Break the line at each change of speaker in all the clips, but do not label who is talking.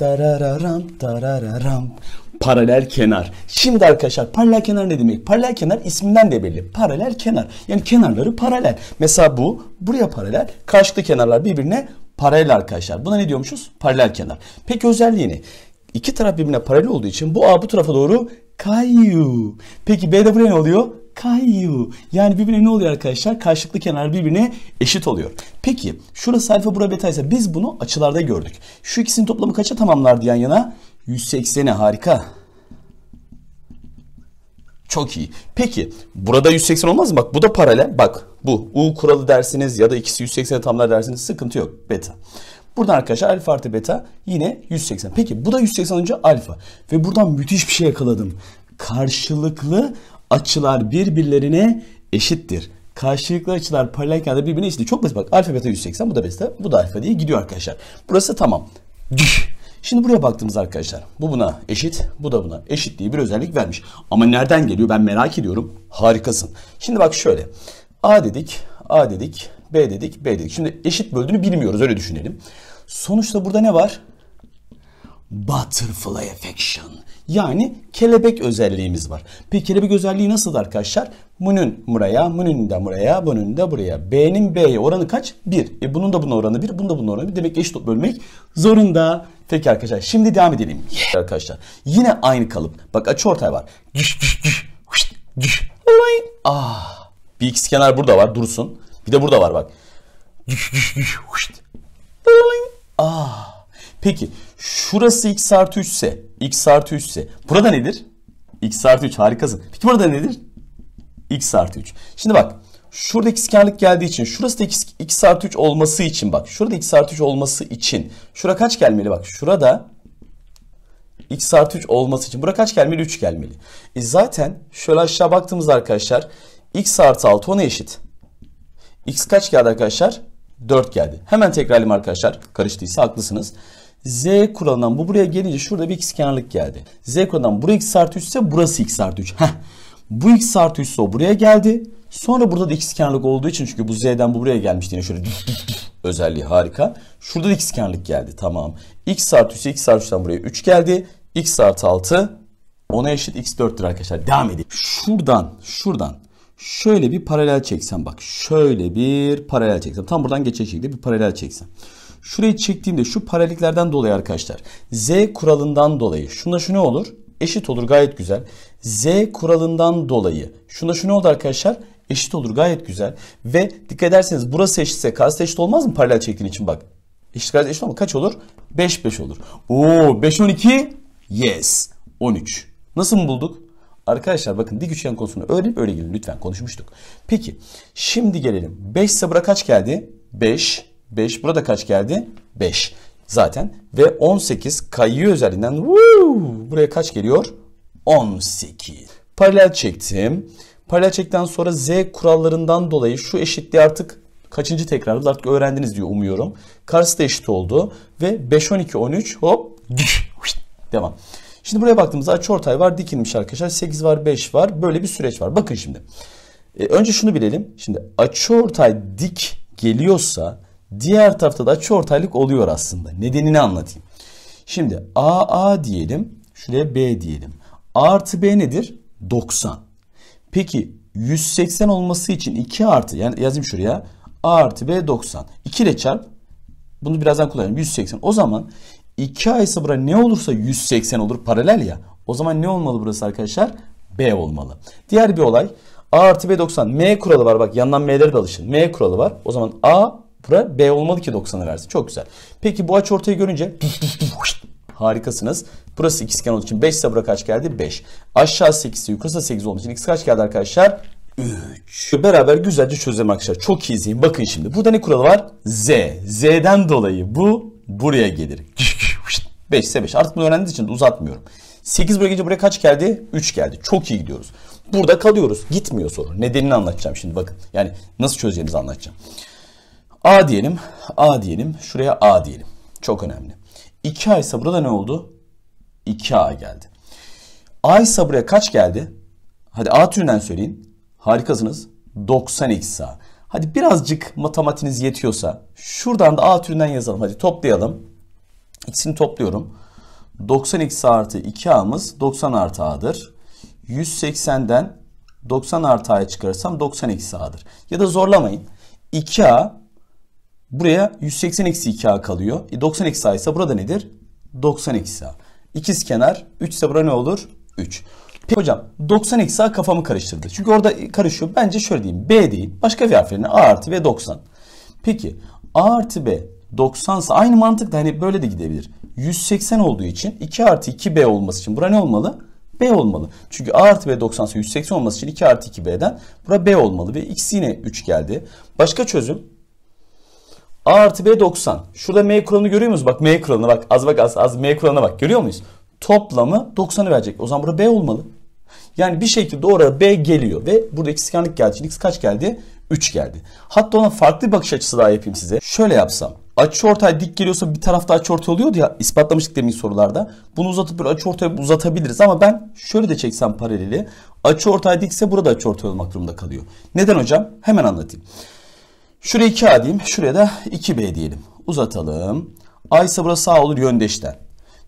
Darararam, darararam. Paralel kenar. Şimdi arkadaşlar paralel kenar ne demek? Paralel kenar isminden de belli. Paralel kenar. Yani kenarları paralel. Mesela bu buraya paralel. Karşılıklı kenarlar birbirine paralel arkadaşlar. Buna ne diyormuşuz? Paralel kenar. Peki özelliği ne? İki taraf birbirine paralel olduğu için bu A bu tarafa doğru kayıyor. Peki B'de buraya ne oluyor? Kayıyor. Yani birbirine ne oluyor arkadaşlar? Karşılıklı kenar birbirine eşit oluyor. Peki şurası alfa bura beta ise biz bunu açılarda gördük. Şu ikisinin toplamı kaça tamamlardı yan yana? 180'e harika. Çok iyi. Peki burada 180 olmaz mı? Bak bu da paralel. Bak bu U kuralı dersiniz ya da ikisi 180'e tamamlar dersiniz sıkıntı yok. Beta. Buradan arkadaşlar alfa artı beta yine 180. Peki bu da 180 olunca alfa. Ve buradan müthiş bir şey yakaladım. Karşılıklı açılar birbirlerine eşittir. Karşılıklı açılar paralelken de birbirine eşittir. Çok basit bak. Alfa beta 180 bu da beta bu da alfa diye gidiyor arkadaşlar. Burası tamam. Şimdi buraya baktığımız arkadaşlar bu buna eşit bu da buna eşit diye bir özellik vermiş. Ama nereden geliyor ben merak ediyorum. Harikasın. Şimdi bak şöyle. A dedik, A dedik, B dedik, B dedik. Şimdi eşit böldüğünü bilmiyoruz öyle düşünelim. Sonuçta burada ne var? Butterfly affection. Yani kelebek özelliğimiz var. Peki kelebek özelliği nasıl arkadaşlar? Bunun buraya, bunun da buraya, bunun da buraya. B'nin B'ye oranı kaç? 1. E bunun da buna oranı 1, bunun da buna oranı 1. Demek ki eşit bölmek zorunda. Peki arkadaşlar şimdi devam edelim. Yeah. Arkadaşlar yine aynı kalıp. Bak açı ortay var. Ah. Bir x kenar burada var dursun. Bir de burada var bak. Ah. Peki şurası x artı 3 ise x artı 3 ise burada nedir? x artı 3 harikasın. Peki burada nedir? x artı 3. Şimdi bak şurada ikizkenarlık geldiği için şurası da x, x artı 3 olması için bak şurada x artı 3 olması için şura kaç gelmeli bak şurada x artı 3 olması için bura kaç gelmeli 3 gelmeli. E zaten şöyle aşağı baktığımızda arkadaşlar x artı 6 ona eşit. x kaç geldi arkadaşlar? 4 geldi. Hemen tekrarlayayım arkadaşlar. Karıştıysa haklısınız. Z kuralından bu buraya gelince şurada bir x kenarlık geldi. Z kuralından buraya x artı 3 ise burası x artı 3. Heh. Bu x artı 3 ise o buraya geldi. Sonra burada da x kenarlık olduğu için çünkü bu z'den bu buraya gelmişti yine şöyle özelliği harika. Şurada da x kenarlık geldi tamam. x artı 3 x artı 3'ten buraya 3 geldi. x artı 6 ona eşit x 4'tür arkadaşlar. Devam edelim. Şuradan şuradan şöyle bir paralel çeksem bak şöyle bir paralel çeksem tam buradan geçecek şekilde bir paralel çeksem. Şurayı çektiğimde şu paralelliklerden dolayı arkadaşlar z kuralından dolayı şuna şu ne olur? Eşit olur gayet güzel. Z kuralından dolayı şuna şu ne oldu arkadaşlar? Eşit olur gayet güzel. Ve dikkat ederseniz burası eşitse karşısı eşit olmaz mı paralel çektiğin için bak. Eşit karşısı eşit olmaz Kaç olur? 5 5 olur. Oo 5 12 yes 13. Nasıl mı bulduk? Arkadaşlar bakın dik üçgen konusunu öğrenip öyle gelin lütfen konuşmuştuk. Peki şimdi gelelim. 5 ise kaç geldi? 5. 5 burada kaç geldi? 5 zaten. Ve 18 kayıyor özelliğinden woo, buraya kaç geliyor? 18. Paralel çektim. Paralel çektikten sonra z kurallarından dolayı şu eşitliği artık kaçıncı tekrarda artık öğrendiniz diyor umuyorum. Karşısı da eşit oldu. Ve 5, 12, 13 hop devam. Şimdi buraya baktığımızda açıortay var dikilmiş arkadaşlar. 8 var 5 var. Böyle bir süreç var. Bakın şimdi. E, önce şunu bilelim. Şimdi açıortay dik geliyorsa diğer tarafta da açıortaylık oluyor aslında. Nedenini anlatayım. Şimdi AA diyelim. Şuraya B diyelim. A artı B nedir? 90. Peki 180 olması için 2 artı yani yazayım şuraya. A artı B 90. 2 ile çarp. Bunu birazdan kullanacağım. 180. O zaman 2A ise bura ne olursa 180 olur paralel ya. O zaman ne olmalı burası arkadaşlar? B olmalı. Diğer bir olay. A artı B 90. M kuralı var bak yandan M'lere de alışın. M kuralı var. O zaman A bura B olmalı ki 90'ı versin. Çok güzel. Peki bu açı ortayı görünce harikasınız. Burası ikizkenar olduğu için 5 ise bura kaç geldi? 5. Aşağı 8 ise yukarısı 8 olduğu için x kaç geldi arkadaşlar? 3. Beraber güzelce çözelim arkadaşlar. Çok iyi izleyin. Bakın şimdi. Burada ne kuralı var? Z. Z'den dolayı bu buraya gelir. 5 ise 5. Artık bunu öğrendiğiniz için uzatmıyorum. 8 buraya gelince buraya kaç geldi? 3 geldi. Çok iyi gidiyoruz. Burada kalıyoruz. Gitmiyor soru. Nedenini anlatacağım şimdi bakın. Yani nasıl çözeceğimizi anlatacağım. A diyelim. A diyelim. Şuraya A diyelim. Çok önemli. 2A ise ne oldu? 2A geldi. A ise buraya kaç geldi? Hadi A türünden söyleyin. Harikasınız. 90 eksi A. Hadi birazcık matematiğiniz yetiyorsa şuradan da A türünden yazalım. Hadi toplayalım. İkisini topluyorum. 90 eksi artı 2a'mız 90 artı a'dır. 180'den 90 artı a'ya çıkarırsam 90 eksi a'dır. Ya da zorlamayın. 2a buraya 180 eksi 2a kalıyor. E 90 eksi a ise burada nedir? 90 eksi a. İkiz kenar 3 ise burada ne olur? 3. Peki hocam 90 eksi a kafamı karıştırdı. Çünkü orada karışıyor. Bence şöyle diyeyim. B değil. Başka bir harflerine A artı B 90. Peki A artı B 90 ise aynı mantıkla hani böyle de gidebilir. 180 olduğu için 2 artı 2B olması için bura ne olmalı? B olmalı. Çünkü A artı B 90 ise 180 olması için 2 artı 2B'den bura B olmalı. Ve X yine 3 geldi. Başka çözüm. A artı B 90. Şurada M kuralını görüyor muyuz? Bak M kuralına bak. Az bak az, az M kuralına bak. Görüyor muyuz? Toplamı 90'ı verecek. O zaman burada B olmalı. Yani bir şekilde oraya B geliyor ve burada geldiği için X kaç geldi? 3 geldi. Hatta ona farklı bir bakış açısı daha yapayım size. Şöyle yapsam. Açı ortay dik geliyorsa bir tarafta açı ortay oluyordu ya ispatlamıştık demin sorularda. Bunu uzatıp bir açı ortaya uzatabiliriz ama ben şöyle de çeksem paraleli. Açı ortay dikse burada açı ortay olmak durumunda kalıyor. Neden hocam? Hemen anlatayım. Şuraya 2A diyeyim. Şuraya da 2B diyelim. Uzatalım. A ise burası A olur yöndeşten.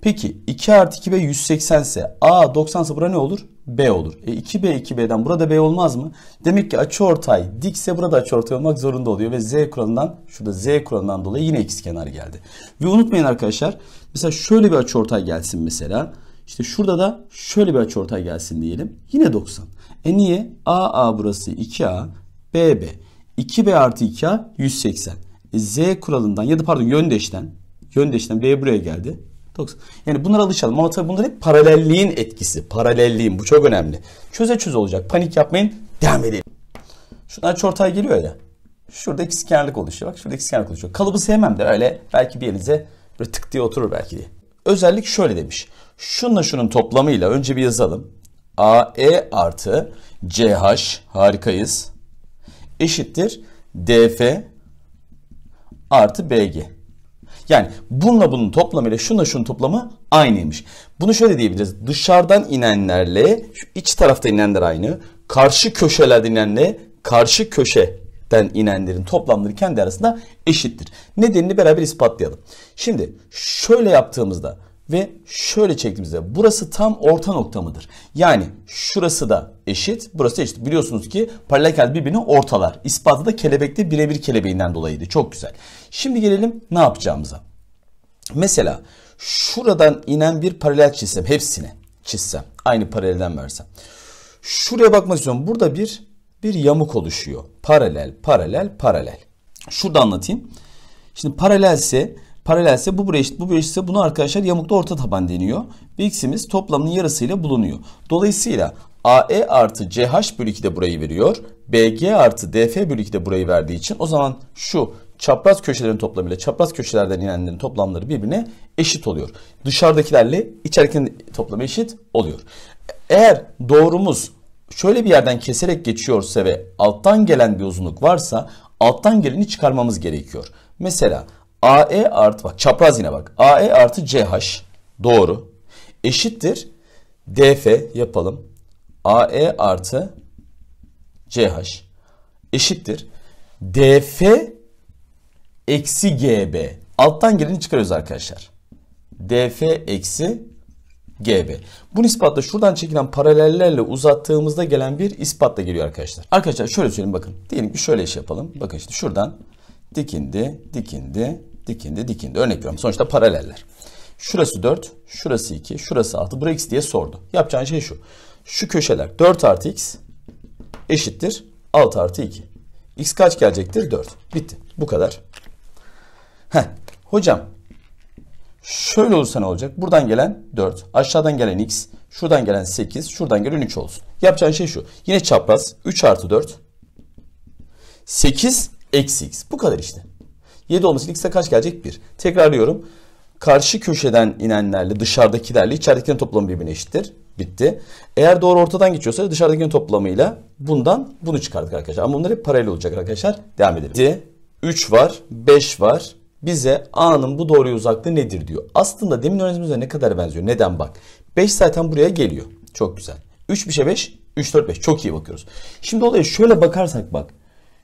Peki 2 artı 2B 180 ise A 90 ise burada ne olur? B olur. E 2B 2B'den burada B olmaz mı? Demek ki açıortay dikse burada açıortay olmak zorunda oluyor ve Z kuralından şurada Z kuralından dolayı yine ikizkenar geldi. Ve unutmayın arkadaşlar mesela şöyle bir açıortay gelsin mesela. İşte şurada da şöyle bir açıortay gelsin diyelim. Yine 90. E niye? AA burası 2A, BB. 2B artı 2A 180. E Z kuralından ya da pardon yöndeşten yöndeşten B buraya geldi. 90. Yani bunlara alışalım ama tabii bunlar hep paralelliğin etkisi. Paralelliğin bu çok önemli. Çöze çöz olacak. Panik yapmayın. Devam edelim. Şunlar çortay geliyor ya. Şurada ikizkenarlık oluşuyor. Bak şurada ikizkenarlık oluşuyor. Kalıbı sevmem de öyle belki bir yerinize böyle tık diye oturur belki diye. Özellik şöyle demiş. Şunla şunun toplamıyla önce bir yazalım. AE artı CH harikayız. Eşittir DF artı BG. Yani bununla bunun toplamıyla şunla şunun toplamı aynıymış. Bunu şöyle diyebiliriz. Dışarıdan inenlerle şu iç tarafta inenler aynı. Karşı köşelerden inenle karşı köşeden inenlerin toplamları kendi arasında eşittir. Nedenini beraber ispatlayalım. Şimdi şöyle yaptığımızda ve şöyle çektiğimizde burası tam orta nokta mıdır? Yani şurası da eşit, burası eşit. Biliyorsunuz ki paralel birbirini ortalar. İspatı da kelebekte birebir kelebeğinden dolayıydı. Çok güzel. Şimdi gelelim ne yapacağımıza. Mesela şuradan inen bir paralel çizsem, hepsine çizsem, aynı paralelden versem. Şuraya bakmak istiyorum. Burada bir bir yamuk oluşuyor. Paralel, paralel, paralel. Şurada anlatayım. Şimdi paralelse paralelse bu buraya eşit, bu buraya eşitse bunu arkadaşlar yamukta orta taban deniyor. Ve x'imiz toplamının yarısıyla bulunuyor. Dolayısıyla AE artı CH bölü 2 de burayı veriyor. BG artı DF bölü 2 de burayı verdiği için o zaman şu çapraz köşelerin toplamıyla çapraz köşelerden inenlerin toplamları birbirine eşit oluyor. Dışarıdakilerle içeridekilerin toplamı eşit oluyor. Eğer doğrumuz şöyle bir yerden keserek geçiyorsa ve alttan gelen bir uzunluk varsa alttan geleni çıkarmamız gerekiyor. Mesela AE artı bak çapraz yine bak. AE artı CH doğru. Eşittir. DF yapalım. AE artı CH eşittir. DF eksi GB. Alttan geleni çıkarıyoruz arkadaşlar. DF eksi GB. Bu ispatla şuradan çekilen paralellerle uzattığımızda gelen bir ispatla geliyor arkadaşlar. Arkadaşlar şöyle söyleyeyim bakın. Diyelim ki şöyle iş yapalım. Bakın işte şuradan dikindi, dikindi, dikindi, dikindi. Örnek veriyorum. Sonuçta paraleller. Şurası 4, şurası 2, şurası 6. Buraya x diye sordu. Yapacağın şey şu. Şu köşeler 4 artı x eşittir 6 artı 2. X kaç gelecektir? 4. Bitti. Bu kadar. Heh. Hocam şöyle olursa ne olacak? Buradan gelen 4, aşağıdan gelen x, şuradan gelen 8, şuradan gelen 3 olsun. Yapacağın şey şu. Yine çapraz 3 artı 4 8 eksi x. Bu kadar işte. 7 olması için x'e kaç gelecek? 1. Tekrarlıyorum. Karşı köşeden inenlerle dışarıdakilerle içeridekilerin toplamı birbirine eşittir. Bitti. Eğer doğru ortadan geçiyorsa dışarıdakinin toplamıyla bundan bunu çıkardık arkadaşlar. Ama bunlar hep paralel olacak arkadaşlar. Devam edelim. 3 var, 5 var. Bize A'nın bu doğruya uzaklığı nedir diyor. Aslında demin öğrendiğimizde ne kadar benziyor. Neden bak. 5 zaten buraya geliyor. Çok güzel. 3 bir şey 5, 3 4 5. Çok iyi bakıyoruz. Şimdi olaya şöyle bakarsak bak.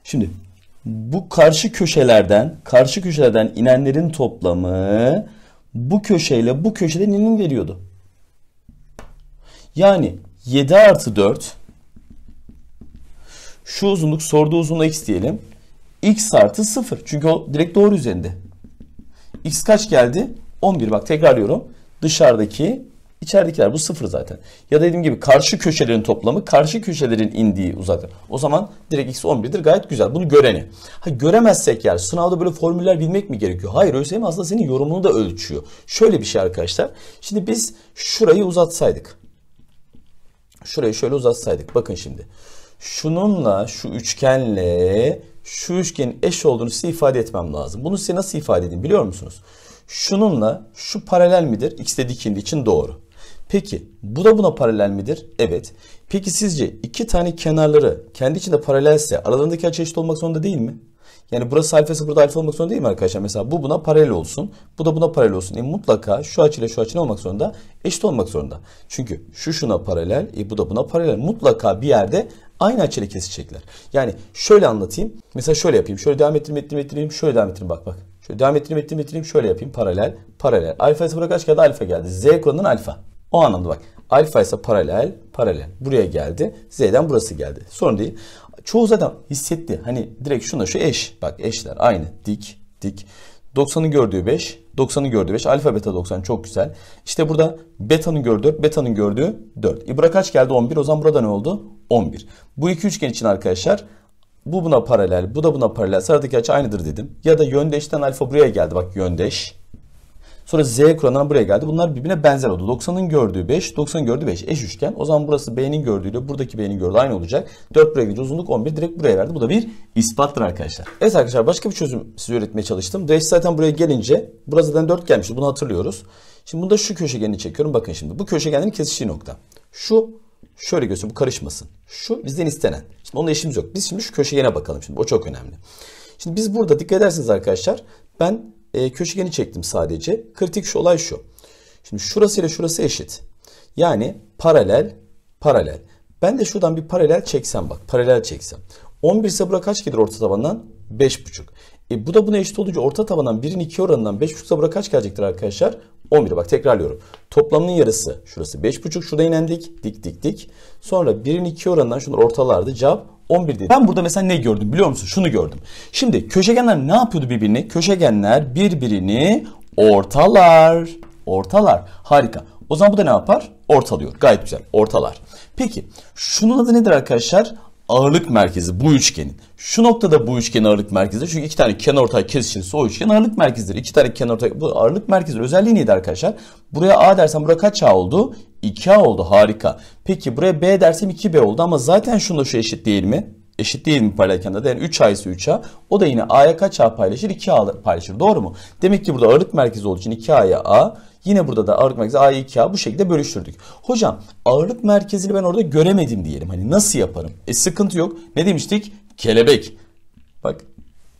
Şimdi bu karşı köşelerden, karşı köşelerden inenlerin toplamı bu köşeyle bu köşede nenin veriyordu? Yani 7 artı 4 şu uzunluk sorduğu uzunluğu x diyelim. x artı 0. Çünkü o direkt doğru üzerinde. x kaç geldi? 11. Bak tekrarlıyorum. Dışarıdaki içeridekiler bu 0 zaten. Ya da dediğim gibi karşı köşelerin toplamı karşı köşelerin indiği uzaklık. O zaman direkt x 11'dir. Gayet güzel. Bunu göreni. Ha göremezsek yani sınavda böyle formüller bilmek mi gerekiyor? Hayır ÖSYM aslında senin yorumunu da ölçüyor. Şöyle bir şey arkadaşlar. Şimdi biz şurayı uzatsaydık. Şurayı şöyle uzatsaydık. Bakın şimdi. Şununla şu üçgenle şu üçgenin eş olduğunu size ifade etmem lazım. Bunu size nasıl ifade edeyim biliyor musunuz? Şununla şu paralel midir? X de dikildiği için doğru. Peki bu da buna paralel midir? Evet. Peki sizce iki tane kenarları kendi içinde paralelse aralarındaki açı eşit olmak zorunda değil mi? Yani burası alfası burada alfa olmak zorunda değil mi arkadaşlar? Mesela bu buna paralel olsun. Bu da buna paralel olsun. E mutlaka şu açıyla şu açı olmak zorunda? Eşit olmak zorunda. Çünkü şu şuna paralel, e bu da buna paralel. Mutlaka bir yerde aynı açıyla kesişecekler. Yani şöyle anlatayım. Mesela şöyle yapayım. Şöyle devam ettireyim, ettireyim, ettireyim. Şöyle devam ettireyim. Bak bak. Şöyle devam ettireyim, ettireyim, ettireyim. Şöyle yapayım. Paralel, paralel. Alfa buraya kaç geldi? Alfa geldi. Z kuralının alfa. O anlamda bak. Alfa ise paralel, paralel. Buraya geldi. Z'den burası geldi. Sorun değil. Çoğu zaten hissetti. Hani direkt şuna şu eş. Bak eşler aynı. Dik, dik. 90'ın gördüğü 5, 90'ın gördüğü 5. Alfa beta 90 çok güzel. İşte burada beta'nın gördüğü 4, beta'nın gördüğü 4. E bura kaç geldi? 11. O zaman burada ne oldu? 11. Bu iki üçgen için arkadaşlar bu buna paralel, bu da buna paralel. Sıradaki açı aynıdır dedim. Ya da yöndeşten alfa buraya geldi. Bak yöndeş. Sonra Z kuralından buraya geldi. Bunlar birbirine benzer oldu. 90'ın gördüğü 5, 90'ın gördüğü 5 eş üçgen. O zaman burası B'nin gördüğüyle buradaki B'nin gördüğü aynı olacak. 4 buraya gidince uzunluk 11 direkt buraya verdi. Bu da bir ispattır arkadaşlar. Evet arkadaşlar başka bir çözüm size öğretmeye çalıştım. Reş zaten buraya gelince burası zaten 4 gelmişti. Bunu hatırlıyoruz. Şimdi bunda şu köşegeni çekiyorum. Bakın şimdi bu köşegenin kesiştiği nokta. Şu şöyle göstereyim bu karışmasın. Şu bizden istenen. Şimdi onunla işimiz yok. Biz şimdi şu köşegene bakalım şimdi. O çok önemli. Şimdi biz burada dikkat ederseniz arkadaşlar ben e, köşegeni çektim sadece. Kritik şu olay şu. Şimdi şurası ile şurası eşit. Yani paralel, paralel. Ben de şuradan bir paralel çeksem bak. Paralel çeksem. 11 ise bura kaç gelir orta tabandan? 5,5. E bu da buna eşit olunca orta tabandan 1'in 2 oranından 5,5 ise bura kaç gelecektir arkadaşlar? 11. Bak tekrarlıyorum. Toplamının yarısı şurası 5,5. Şurada inendik. Dik dik dik. Sonra 1'in 2 oranından şunlar ortalardı. Cevap 11 dedi. Ben burada mesela ne gördüm biliyor musun? Şunu gördüm. Şimdi köşegenler ne yapıyordu birbirini? Köşegenler birbirini ortalar. Ortalar. Harika. O zaman bu da ne yapar? Ortalıyor. Gayet güzel. Ortalar. Peki şunun adı nedir arkadaşlar? Ağırlık merkezi bu üçgenin. Şu noktada bu üçgenin ağırlık merkezi. Çünkü iki tane kenar ortay kesişirse o üçgen ağırlık merkezidir. İki tane kenar ortay bu ağırlık merkezi özelliği neydi arkadaşlar? Buraya A dersem buraya kaç A oldu? 2A oldu. Harika. Peki buraya B dersem 2B oldu ama zaten şunda şu eşit değil mi? Eşit değil mi paralel kenarda? Yani 3A ise 3A. O da yine A'ya kaç A paylaşır? 2A paylaşır. Doğru mu? Demek ki burada ağırlık merkezi olduğu için 2A'ya A. Yine burada da ağırlık merkezi A'yı 2A bu şekilde bölüştürdük. Hocam ağırlık merkezini ben orada göremedim diyelim. Hani nasıl yaparım? E sıkıntı yok. Ne demiştik? Kelebek. Bak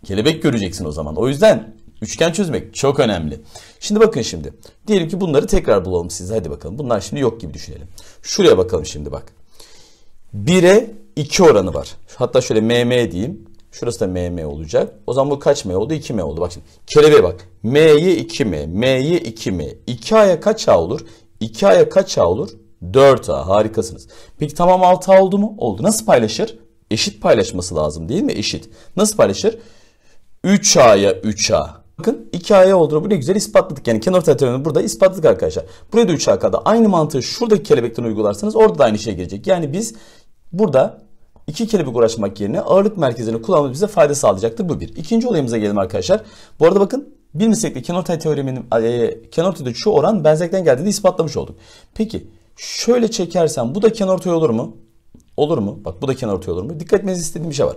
kelebek göreceksin o zaman. O yüzden üçgen çözmek çok önemli. Şimdi bakın şimdi. Diyelim ki bunları tekrar bulalım siz. Hadi bakalım. Bunlar şimdi yok gibi düşünelim. Şuraya bakalım şimdi bak. 1'e 2 oranı var. Hatta şöyle MM diyeyim. Şurası da MM olacak. O zaman bu kaç M oldu? 2M oldu. Bak şimdi kelebeğe bak. M'ye 2M. M'ye 2M. 2A'ya kaç A olur? 2A'ya kaç A olur? 4A. Harikasınız. Peki tamam 6A oldu mu? Oldu. Nasıl paylaşır? Eşit paylaşması lazım değil mi? Eşit. Nasıl paylaşır? 3A'ya 3A. Bakın 2A'ya olduğunu bu ne güzel ispatladık. Yani kenarortay teoremini burada ispatladık arkadaşlar. Buraya da 3A kadar. Aynı mantığı şuradaki kelebekten uygularsanız orada da aynı şey gelecek. Yani biz burada iki kelebek uğraşmak yerine ağırlık merkezini kullanmamız bize fayda sağlayacaktır. Bu bir. İkinci olayımıza gelelim arkadaşlar. Bu arada bakın bilmesek de kenarortay teoreminin e, kenarortayda şu oran benzerlikten geldiğini ispatlamış olduk. Peki şöyle çekersem bu da kenarortay olur mu? Olur mu? Bak bu da kenarortay olur mu? Dikkat etmenizi istediğim bir şey var.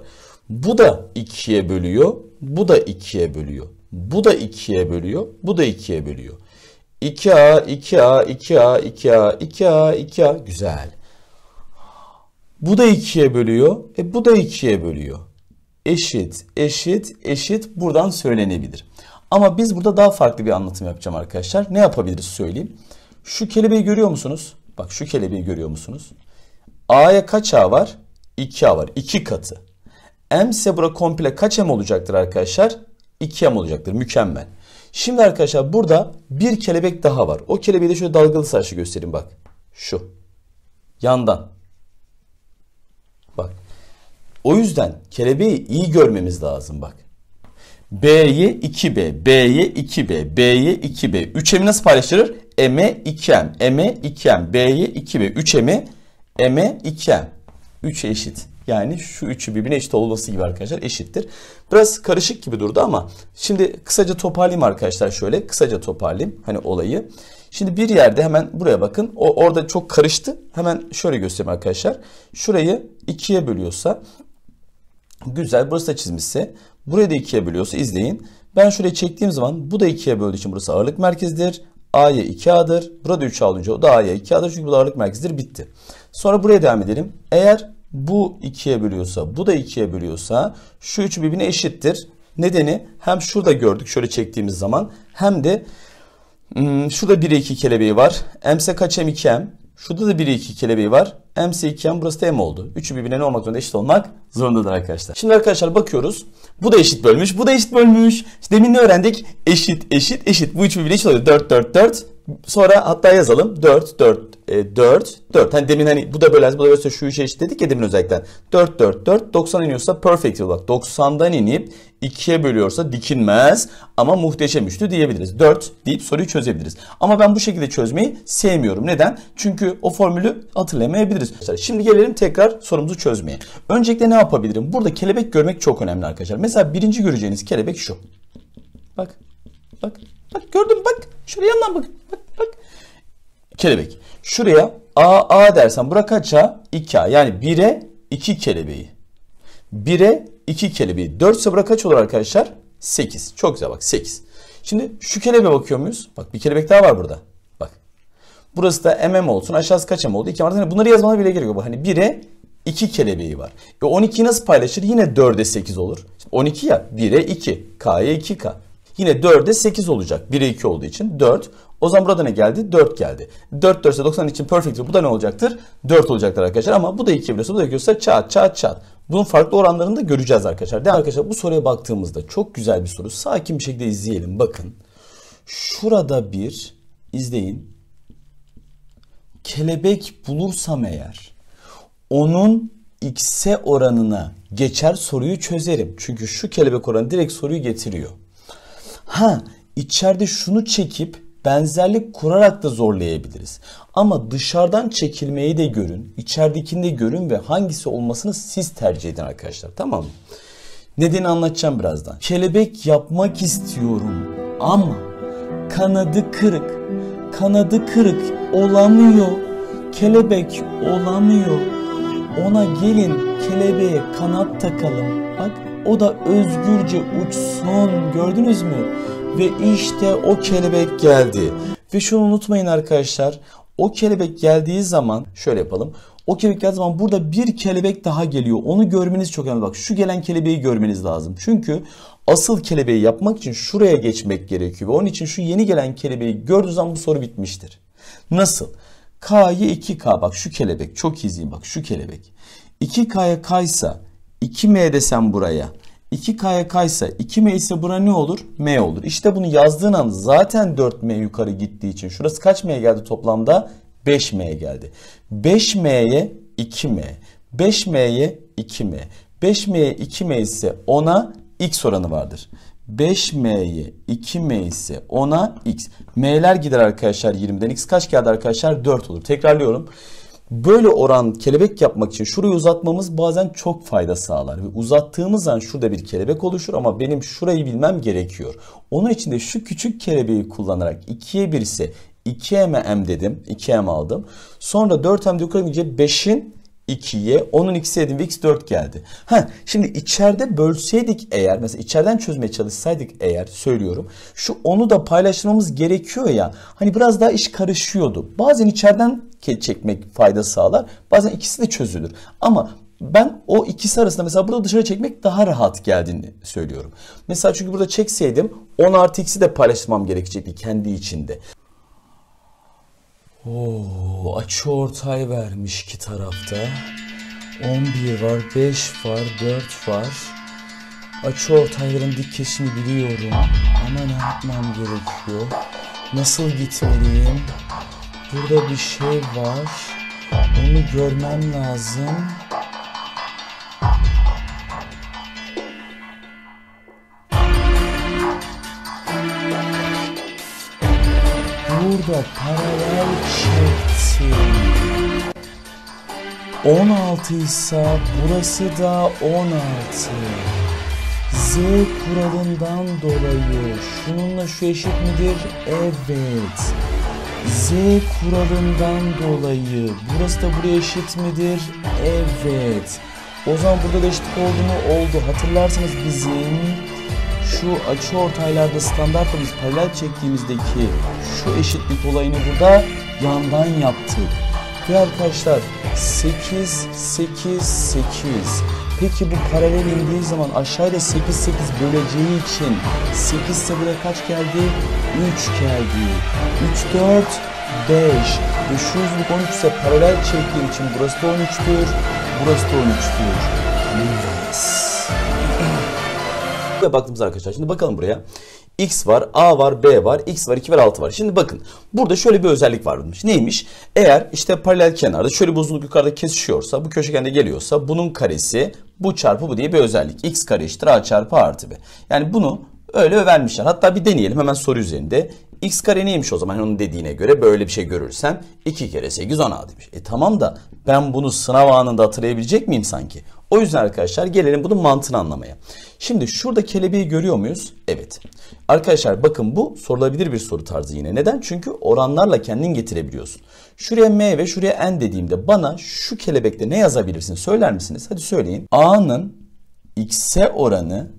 Bu da ikiye bölüyor. Bu da ikiye bölüyor. Bu da ikiye bölüyor. Bu da ikiye bölüyor. 2A, 2A, 2A, 2A, 2A, 2A. Güzel. Bu da ikiye bölüyor. E bu da ikiye bölüyor. Eşit, eşit, eşit buradan söylenebilir. Ama biz burada daha farklı bir anlatım yapacağım arkadaşlar. Ne yapabiliriz söyleyeyim. Şu kelebeği görüyor musunuz? Bak şu kelebeği görüyor musunuz? A'ya kaç A var? 2A var. 2 katı. M ise bura komple kaç M olacaktır arkadaşlar? 2M olacaktır. Mükemmel. Şimdi arkadaşlar burada bir kelebek daha var. O kelebeği de şöyle dalgalı saçlı göstereyim bak. Şu. Yandan. O yüzden kelebeği iyi görmemiz lazım bak. B'ye 2B, B'ye 2B, B'ye 2B. 3M'i nasıl paylaştırır? M'e 2M, M'e 2M, B'ye 2B, 3M'i M'e 2M. 3 eşit. Yani şu üçü birbirine eşit olması gibi arkadaşlar eşittir. Biraz karışık gibi durdu ama şimdi kısaca toparlayayım arkadaşlar şöyle. Kısaca toparlayayım hani olayı. Şimdi bir yerde hemen buraya bakın. O orada çok karıştı. Hemen şöyle göstereyim arkadaşlar. Şurayı ikiye bölüyorsa güzel burası da çizmişse burayı da ikiye bölüyorsa izleyin. Ben şuraya çektiğim zaman bu da ikiye böldüğü için burası ağırlık merkezidir. A'ya 2A'dır. Burada 3 alınca o da A'ya 2A'dır çünkü bu ağırlık merkezidir. Bitti. Sonra buraya devam edelim. Eğer bu ikiye bölüyorsa, bu da ikiye bölüyorsa şu üçü birbirine eşittir. Nedeni hem şurada gördük şöyle çektiğimiz zaman hem de hmm, şurada 1'e 2 kelebeği var. M'se kaç M 2M. Şurada da 1'e 2 kelebeği var. M'se 2M burası da M oldu. Üçü birbirine ne olmak zorunda eşit olmak zorundadır arkadaşlar. Şimdi arkadaşlar bakıyoruz. Bu da eşit bölmüş. Bu da eşit bölmüş. İşte demin ne öğrendik? Eşit, eşit, eşit. Bu üçü birbirine eşit oluyor. 4, 4, 4. Sonra hatta yazalım. 4, 4, e, 4, 4. Hani demin hani bu da bölerse bu da bölerse şu işe eşit dedik ya demin özellikle. 4, 4, 4. 90 iniyorsa perfect olarak. 90'dan inip 2'ye bölüyorsa dikinmez ama muhteşem üçlü diyebiliriz. 4 deyip soruyu çözebiliriz. Ama ben bu şekilde çözmeyi sevmiyorum. Neden? Çünkü o formülü hatırlamayabiliriz. Şimdi gelelim tekrar sorumuzu çözmeye. Öncelikle ne yapabilirim? Burada kelebek görmek çok önemli arkadaşlar. Mesela birinci göreceğiniz kelebek şu. Bak. Bak. Bak gördün bak. Şuraya yandan bak. Bak bak. Kelebek. Şuraya A A dersen bura kaç A? 2A. Yani 1'e 2 kelebeği. 1'e 2 kelebeği. 4 ise bura kaç olur arkadaşlar? 8. Çok güzel bak 8. Şimdi şu kelebeğe bakıyor muyuz? Bak bir kelebek daha var burada. Bak. Burası da mm olsun. Aşağısı kaç m oldu? 2 var. Yani bunları yazmana bile gerek yok. Hani 1'e 2 kelebeği var. E 12'yi nasıl paylaşır? Yine 4'e 8 olur. 12 ya 1'e 2. K'ya 2K. Yine 4'e 8 olacak. 1'e 2 olduğu için 4. O zaman burada ne geldi? 4 geldi. 4 4 ise 90 için perfect. Bu da ne olacaktır? 4 olacaktır arkadaşlar. Ama bu da 2 biliyorsa bu da 2 olsa çat çat çat. Bunun farklı oranlarını da göreceğiz arkadaşlar. Değil arkadaşlar bu soruya baktığımızda çok güzel bir soru. Sakin bir şekilde izleyelim. Bakın. Şurada bir izleyin. Kelebek bulursam eğer onun x'e oranına geçer soruyu çözerim. Çünkü şu kelebek oranı direkt soruyu getiriyor. Ha içeride şunu çekip benzerlik kurarak da zorlayabiliriz. Ama dışarıdan çekilmeyi de görün, içeridekini de görün ve hangisi olmasını siz tercih edin arkadaşlar. Tamam mı? Nedeni anlatacağım birazdan. Kelebek yapmak istiyorum ama kanadı kırık. Kanadı kırık olamıyor. Kelebek olamıyor. Ona gelin kelebeğe kanat takalım. Bak o da özgürce uçsun. Gördünüz mü? Ve işte o kelebek geldi. Ve şunu unutmayın arkadaşlar. O kelebek geldiği zaman şöyle yapalım. O kelebek geldiği zaman burada bir kelebek daha geliyor. Onu görmeniz çok önemli. Bak şu gelen kelebeği görmeniz lazım. Çünkü asıl kelebeği yapmak için şuraya geçmek gerekiyor. Ve onun için şu yeni gelen kelebeği gördüğünüz zaman bu soru bitmiştir. Nasıl? K'ya 2K bak şu kelebek çok izleyin bak şu kelebek. 2K'ya kaysa 2M desem buraya 2K'ya kaysa 2M ise bura ne olur? M olur. İşte bunu yazdığın an zaten 4M yukarı gittiği için şurası kaç M geldi toplamda? 5M geldi. 5M'ye 2M. 5M'ye 2M. 5M'ye 2M ise ona X oranı vardır. 5M'ye 2M ise ona X. M'ler gider arkadaşlar 20'den. X kaç geldi arkadaşlar? 4 olur. Tekrarlıyorum. Böyle oran kelebek yapmak için şurayı uzatmamız bazen çok fayda sağlar. Ve uzattığımız zaman şurada bir kelebek oluşur ama benim şurayı bilmem gerekiyor. Onun için de şu küçük kelebeği kullanarak 2'ye 1 ise 2m m dedim. 2m aldım. Sonra 4m yukarı gidince 5'in 2'ye 10'un x'e dedim ve x 4 geldi. Ha şimdi içeride bölseydik eğer mesela içeriden çözmeye çalışsaydık eğer söylüyorum. Şu onu da paylaşmamız gerekiyor ya. Hani biraz daha iş karışıyordu. Bazen içeriden çekmek fayda sağlar. Bazen ikisi de çözülür. Ama ben o ikisi arasında mesela burada dışarı çekmek daha rahat geldiğini söylüyorum. Mesela çünkü burada çekseydim 10 artı x'i de paylaşmam gerekecekti kendi içinde. Oo, açı ortay vermiş iki tarafta. 11 var, 5 var, 4 var. Açıortayların dik kesini biliyorum. Ama ne yapmam gerekiyor? Nasıl gitmeliyim? Burada bir şey var. Onu görmem lazım. Burada paralel çektim. 16 ise burası da 16. Z kuralından dolayı şununla şu eşit midir? Evet. Z kuralından dolayı burası da buraya eşit midir? Evet. O zaman burada da eşitlik oldu mu? Oldu. Hatırlarsanız bizim şu açı ortaylarda standartımız paralel çektiğimizdeki şu eşitlik olayını burada yandan yaptık. Ve arkadaşlar 8, 8, 8. Peki bu paralel indiği zaman aşağıda 8, 8 böleceği için 8 ise buraya kaç geldi? 3 geldi. 3, 4, 5. Ve şu uzunluk 13 ise paralel çektiği için burası da 13'tür. Burası da 13'tür. Yes. Ve baktığımız arkadaşlar şimdi bakalım buraya. X var, A var, B var, X var, 2 var, 6 var. Şimdi bakın burada şöyle bir özellik varmış. Neymiş? Eğer işte paralel kenarda şöyle bir uzunluk yukarıda kesişiyorsa, bu köşegende geliyorsa bunun karesi bu çarpı bu diye bir özellik. X kare eşittir A çarpı A artı B. Yani bunu öyle vermişler. Hatta bir deneyelim hemen soru üzerinde. X kare neymiş o zaman onun dediğine göre böyle bir şey görürsem 2 kere 8 16 demiş. E tamam da ben bunu sınav anında hatırlayabilecek miyim sanki? O yüzden arkadaşlar gelelim bunun mantığını anlamaya. Şimdi şurada kelebeği görüyor muyuz? Evet. Arkadaşlar bakın bu sorulabilir bir soru tarzı yine. Neden? Çünkü oranlarla kendin getirebiliyorsun. Şuraya M ve şuraya N dediğimde bana şu kelebekte ne yazabilirsin söyler misiniz? Hadi söyleyin. A'nın X'e oranı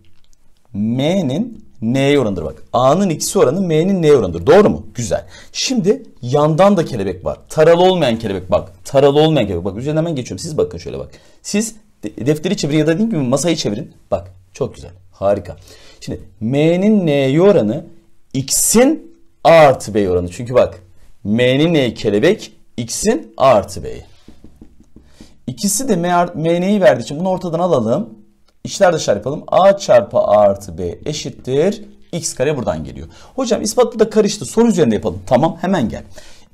M'nin N'ye oranıdır bak. A'nın X'e oranı M'nin N'ye oranıdır. Doğru mu? Güzel. Şimdi yandan da kelebek var. Taralı olmayan kelebek bak. Taralı olmayan kelebek. Bak üzerinden hemen geçiyorum. Siz bakın şöyle bak. Siz defteri çevirin ya da değil mi masayı çevirin. Bak çok güzel. Harika. Şimdi M'nin N'ye oranı X'in A artı B oranı. Çünkü bak M'nin N'ye kelebek X'in A artı B'yi. İkisi de M, M N'yi verdiği için bunu ortadan alalım. İçler dışarı yapalım. A çarpı A artı B eşittir. X kare buradan geliyor. Hocam ispat burada karıştı. Soru üzerinde yapalım. Tamam hemen gel.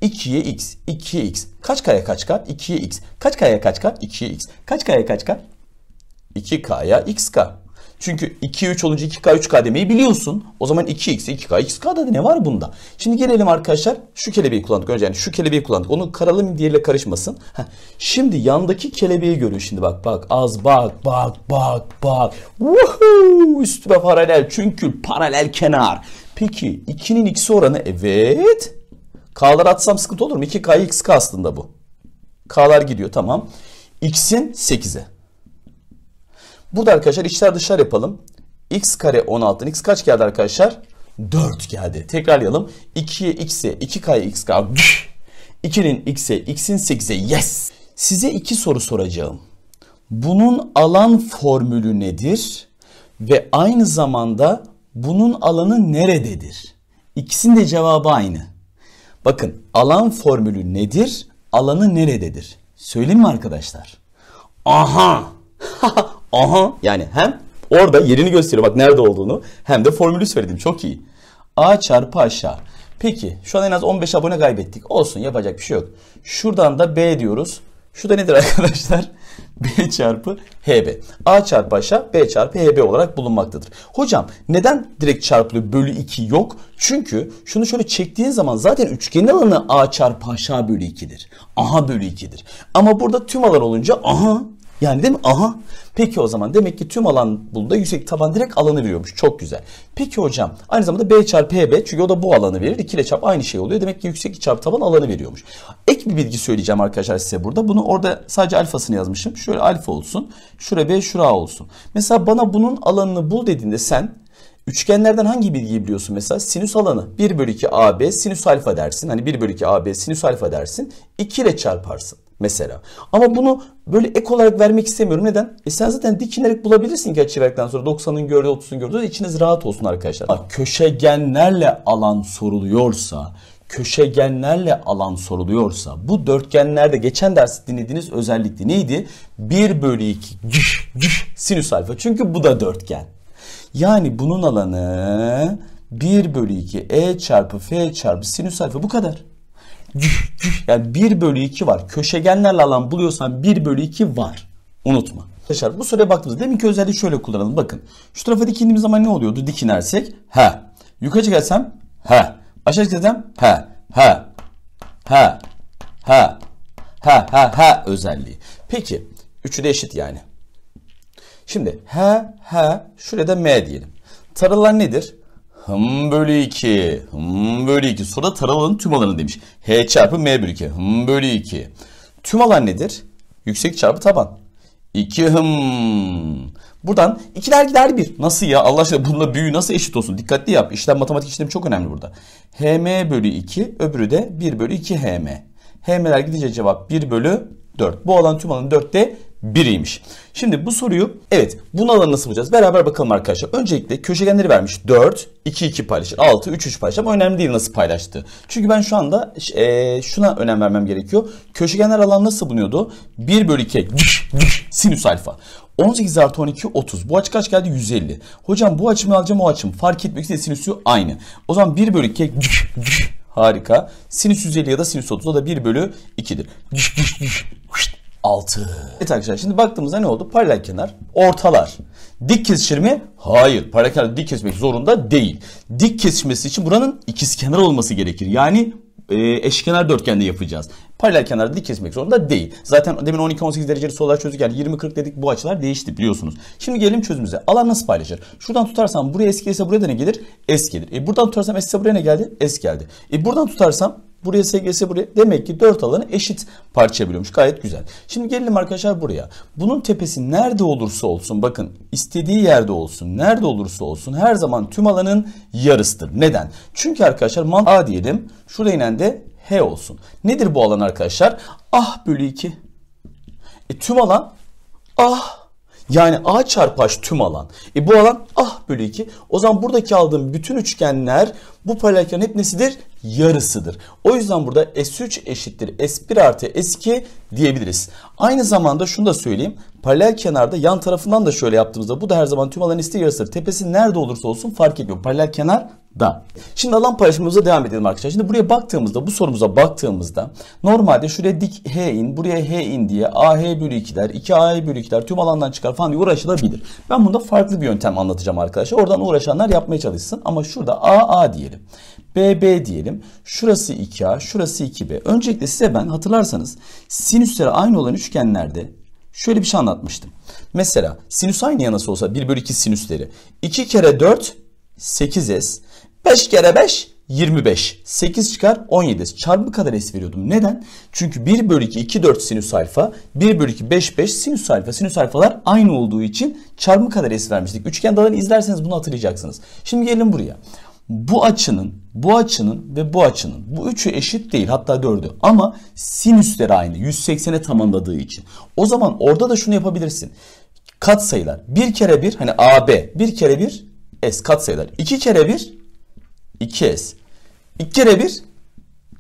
2'ye x, 2'ye x. Kaç k'ya kaç k? 2'ye x. Kaç k'ya kaç k? 2'ye x. Kaç k'ya kaç k? 2k'ya xk. Çünkü 2, 3 olunca 2K, 3K demeyi biliyorsun. O zaman 2X, 2K, XK'da ne var bunda? Şimdi gelelim arkadaşlar. Şu kelebeği kullandık. Önce yani şu kelebeği kullandık. Onu karalım diğeriyle karışmasın. Heh. Şimdi yandaki kelebeği görün şimdi bak bak. Az bak bak bak bak. Woohoo! Üstüme paralel. Çünkü paralel kenar. Peki 2'nin x'i oranı evet. K'lar atsam sıkıntı olur mu? 2K, XK aslında bu. K'lar gidiyor tamam. X'in 8'e. Burada arkadaşlar içler dışlar yapalım. x kare 16'dan x kaç geldi arkadaşlar? 4 geldi. Tekrarlayalım. 2'ye x'e 2k'ya xk. 2'nin x'e x'in 8'e yes. Size iki soru soracağım. Bunun alan formülü nedir? Ve aynı zamanda bunun alanı nerededir? İkisinin de cevabı aynı. Bakın alan formülü nedir? Alanı nerededir? Söyleyeyim mi arkadaşlar? Aha! Aha yani hem orada yerini gösteriyor bak nerede olduğunu hem de formülü söyledim çok iyi. A çarpı aşağı. Peki şu an en az 15 abone kaybettik. Olsun yapacak bir şey yok. Şuradan da B diyoruz. Şu da nedir arkadaşlar? B çarpı HB. A çarpı aşağı B çarpı HB olarak bulunmaktadır. Hocam neden direkt çarpılıyor bölü 2 yok? Çünkü şunu şöyle çektiğin zaman zaten üçgenin alanı A çarpı aşağı bölü 2'dir. Aha bölü 2'dir. Ama burada tüm alan olunca aha yani değil mi? Aha. Peki o zaman demek ki tüm alan bunda yüksek taban direkt alanı veriyormuş. Çok güzel. Peki hocam aynı zamanda B çarpı HB çünkü o da bu alanı verir. 2 ile çarp aynı şey oluyor. Demek ki yüksek çarpı taban alanı veriyormuş. Ek bir bilgi söyleyeceğim arkadaşlar size burada. Bunu orada sadece alfasını yazmışım. Şöyle alfa olsun. Şura B şura olsun. Mesela bana bunun alanını bul dediğinde sen Üçgenlerden hangi bilgiyi biliyorsun mesela? Sinüs alanı 1 bölü 2 AB sinüs alfa dersin. Hani 1 bölü 2 AB sinüs alfa dersin. 2 ile çarparsın mesela. Ama bunu böyle ek olarak vermek istemiyorum. Neden? E sen zaten dikinerek bulabilirsin ki açı verdikten sonra 90'ın gördüğü 30'un gördüğü içiniz rahat olsun arkadaşlar. Bak, köşegenlerle alan soruluyorsa köşegenlerle alan soruluyorsa bu dörtgenlerde geçen ders dinlediğiniz özellikle neydi? 1 bölü 2 sinüs alfa. Çünkü bu da dörtgen. Yani bunun alanı 1 bölü 2 e çarpı f çarpı sinüs alfa bu kadar. Yani 1 bölü 2 var. Köşegenlerle alan buluyorsan 1 bölü 2 var. Unutma. Arkadaşlar bu soruya baktığımızda deminki özelliği şöyle kullanalım. Bakın şu tarafa dikindiğimiz zaman ne oluyordu? Dikinersek ha. Yukarı çekersem ha. Aşağı çekersem ha. Ha. Ha. Ha. Ha. Ha. Ha özelliği. Peki. Üçü de eşit yani. Şimdi ha ha şuraya da m diyelim. Taralar nedir? Hım bölü 2. Hım bölü 2. Sonra taralanın tüm alanı demiş. H çarpı M bölü 2. Hım bölü 2. Tüm alan nedir? Yüksek çarpı taban. 2 hım. Buradan ikiler gider bir. Nasıl ya? Allah aşkına bununla büyüğü nasıl eşit olsun? Dikkatli yap. İşlem matematik işlemi çok önemli burada. HM bölü 2 öbürü de 1 bölü 2 HM. HM'ler gidince cevap 1 bölü 4. Bu alan tüm alan 4'te biriymiş. Şimdi bu soruyu evet bunun alanı nasıl bulacağız? Beraber bakalım arkadaşlar. Öncelikle köşegenleri vermiş. 4, 2, 2 paylaşır. 6, 3, 3 paylaşır. Ama önemli değil nasıl paylaştı. Çünkü ben şu anda e, şuna önem vermem gerekiyor. Köşegenler alan nasıl bulunuyordu? 1 bölü 2 sinüs alfa. 18 artı 12 30. Bu açı kaç geldi? 150. Hocam bu açımı alacağım o açım. Fark etmek için sinüsü aynı. O zaman 1 bölü 2 harika. Sinüs 150 ya da sinüs 30 o da 1 bölü 2'dir. 6. Evet arkadaşlar şimdi baktığımızda ne oldu? Paralel kenar, ortalar. Dik kesişir mi? Hayır. Paralel kenar dik kesmek zorunda değil. Dik kesişmesi için buranın ikizkenar olması gerekir. Yani e, eşkenar dörtgende yapacağız. Paralel kenarda dik kesmek zorunda değil. Zaten demin 12-18 dereceli sorular çözdük. Yani 20-40 dedik bu açılar değişti biliyorsunuz. Şimdi gelelim çözümüze. Alan nasıl paylaşır? Şuradan tutarsam buraya S gelirse buraya da ne gelir? S gelir. E buradan tutarsam S ise buraya ne geldi? S geldi. E buradan tutarsam Buraya SGS buraya. Demek ki 4 alanı eşit parçaya bölüyormuş. Gayet güzel. Şimdi gelelim arkadaşlar buraya. Bunun tepesi nerede olursa olsun bakın istediği yerde olsun. Nerede olursa olsun her zaman tüm alanın yarısıdır. Neden? Çünkü arkadaşlar man A diyelim. Şurada inen de H olsun. Nedir bu alan arkadaşlar? Ah bölü 2. E tüm alan ah yani A çarpı H tüm alan. E bu alan ah bölü 2. O zaman buradaki aldığım bütün üçgenler bu paralelkenin hep nesidir? Yarısıdır. O yüzden burada S3 eşittir S1 artı S2 diyebiliriz. Aynı zamanda şunu da söyleyeyim. Paralel kenarda yan tarafından da şöyle yaptığımızda bu da her zaman tüm alan isti yarısıdır. Tepesi nerede olursa olsun fark etmiyor. Paralel kenar da. Şimdi alan paylaşımımıza devam edelim arkadaşlar. Şimdi buraya baktığımızda, bu sorumuza baktığımızda normalde şuraya dik H in, buraya H in diye AH bölü 2'ler, 2AH bölü 2'ler tüm alandan çıkar falan diye uğraşılabilir. Ben bunda farklı bir yöntem anlatacağım arkadaşlar. Oradan uğraşanlar yapmaya çalışsın. Ama şurada AA diyelim. BB diyelim. Şurası 2A, şurası 2B. Öncelikle size ben hatırlarsanız sinüsleri aynı olan üçgenlerde şöyle bir şey anlatmıştım. Mesela sinüs aynı ya nasıl olsa 1 bölü 2 sinüsleri. 2 kere 4 8S. 5 kere 5 25. 8 çıkar 17. Çarpı kadar s veriyordum. Neden? Çünkü 1 bölü 2 2 4 sinüs alfa. 1 bölü 2 5 5 sinüs alfa. Sinüs alfalar aynı olduğu için çarpı kadar s vermiştik. Üçgen dağını izlerseniz bunu hatırlayacaksınız. Şimdi gelin buraya. Bu açının, bu açının ve bu açının. Bu üçü eşit değil hatta dördü. Ama sinüsleri aynı. 180'e tamamladığı için. O zaman orada da şunu yapabilirsin. Kat sayılar. Bir kere bir hani AB. Bir kere bir S kat sayılar. 2 kere 1 2S. 2 kere 1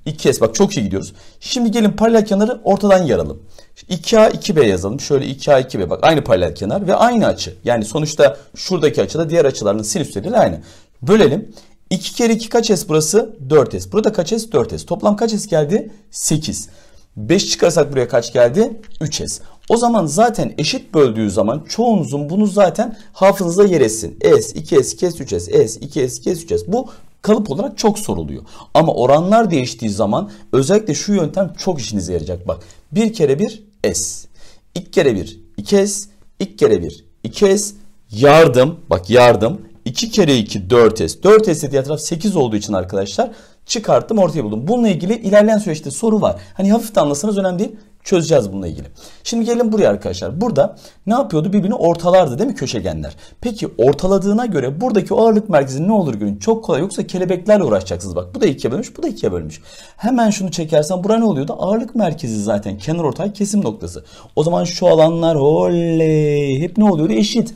2S. Bak çok iyi gidiyoruz. Şimdi gelin paralel kenarı ortadan yaralım. 2A 2B yazalım. Şöyle 2A 2B bak aynı paralel kenar ve aynı açı. Yani sonuçta şuradaki açıda diğer açıların sinüsleriyle aynı. Bölelim. 2 kere 2 kaç S burası? 4S. Burada kaç S? 4S. Toplam kaç S geldi? 8. 5 çıkarsak buraya kaç geldi? 3S. O zaman zaten eşit böldüğü zaman çoğunuzun bunu zaten hafızınızda yer etsin. S, 2S, kes 3S, S, 2S, kes 3S. Bu kalıp olarak çok soruluyor. Ama oranlar değiştiği zaman özellikle şu yöntem çok işinize yarayacak. Bak bir kere bir S, iki kere bir 2S, iki kere bir 2S, yardım, bak yardım, 2 kere 2 4S. 4S diğer taraf 8 olduğu için arkadaşlar çıkarttım ortaya buldum. Bununla ilgili ilerleyen süreçte soru var. Hani hafif de anlasanız önemli değil. Çözeceğiz bununla ilgili. Şimdi gelin buraya arkadaşlar. Burada ne yapıyordu? Birbirini ortalardı değil mi köşegenler? Peki ortaladığına göre buradaki ağırlık merkezi ne olur görün? Çok kolay yoksa kelebeklerle uğraşacaksınız bak. Bu da ikiye bölmüş, bu da ikiye bölmüş. Hemen şunu çekersen bura ne oluyordu? Ağırlık merkezi zaten kenar ortay kesim noktası. O zaman şu alanlar oley hep ne oluyordu? Eşit.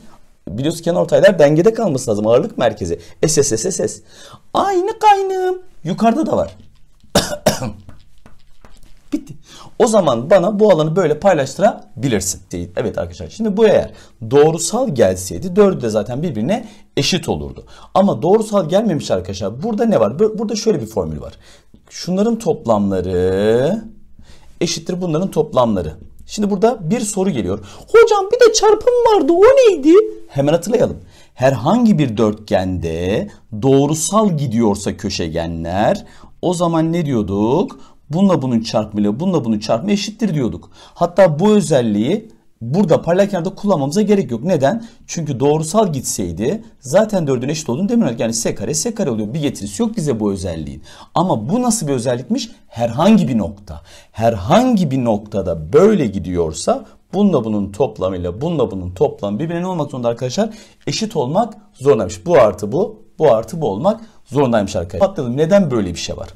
Biliyorsun kenar ortaylar dengede kalması lazım. Ağırlık merkezi. S, S, S, S. Aynı kaynım. Yukarıda da var. Bitti. O zaman bana bu alanı böyle paylaştırabilirsin. Evet arkadaşlar şimdi bu eğer doğrusal gelseydi 4'ü de zaten birbirine eşit olurdu. Ama doğrusal gelmemiş arkadaşlar. Burada ne var? Burada şöyle bir formül var. Şunların toplamları eşittir bunların toplamları. Şimdi burada bir soru geliyor. Hocam bir de çarpım vardı o neydi? Hemen hatırlayalım. Herhangi bir dörtgende doğrusal gidiyorsa köşegenler o zaman ne diyorduk? Bununla bunun çarpımıyla bununla bunun çarpımı eşittir diyorduk. Hatta bu özelliği burada paralel kenarda kullanmamıza gerek yok. Neden? Çünkü doğrusal gitseydi zaten dördün eşit olduğunu demiyorduk. Yani s kare s kare oluyor. Bir getirisi yok bize bu özelliğin. Ama bu nasıl bir özellikmiş? Herhangi bir nokta. Herhangi bir noktada böyle gidiyorsa bununla bunun toplamıyla bununla bunun toplamı birbirine olmak zorunda arkadaşlar? Eşit olmak zorundaymış. Bu artı bu, bu artı bu olmak zorundaymış arkadaşlar. Patlayalım. Neden böyle bir şey var?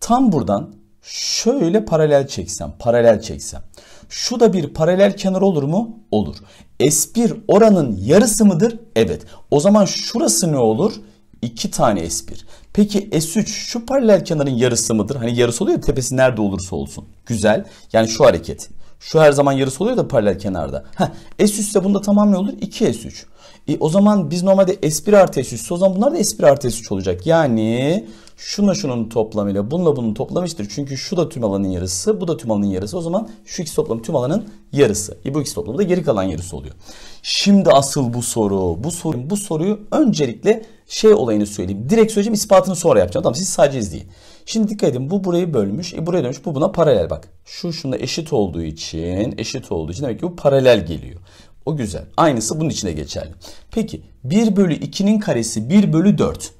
Tam buradan şöyle paralel çeksem, paralel çeksem. Şu da bir paralel kenar olur mu? Olur. S1 oranın yarısı mıdır? Evet. O zaman şurası ne olur? 2 tane S1. Peki S3 şu paralel kenarın yarısı mıdır? Hani yarısı oluyor ya tepesi nerede olursa olsun. Güzel. Yani şu hareket. Şu her zaman yarısı oluyor da paralel kenarda. Heh, S3 ise bunda tamam ne olur? 2S3. E, o zaman biz normalde S1 artı S3 o zaman bunlar da S1 artı S3 olacak. Yani şunla şunun toplamıyla bununla bunun toplamı eşittir. Çünkü şu da tüm alanın yarısı, bu da tüm alanın yarısı. O zaman şu ikisi toplamı tüm alanın yarısı. E, bu ikisi toplamı da geri kalan yarısı oluyor. Şimdi asıl bu soru, bu soru, bu soruyu öncelikle şey olayını söyleyeyim. Direkt söyleyeceğim, ispatını sonra yapacağım. Tamam siz sadece izleyin. Şimdi dikkat edin bu burayı bölmüş, e, buraya dönmüş, bu buna paralel bak. Şu şunda eşit olduğu için, eşit olduğu için demek ki bu paralel geliyor. O güzel. Aynısı bunun içine geçerli. Peki 1 bölü 2'nin karesi 1 bölü 4.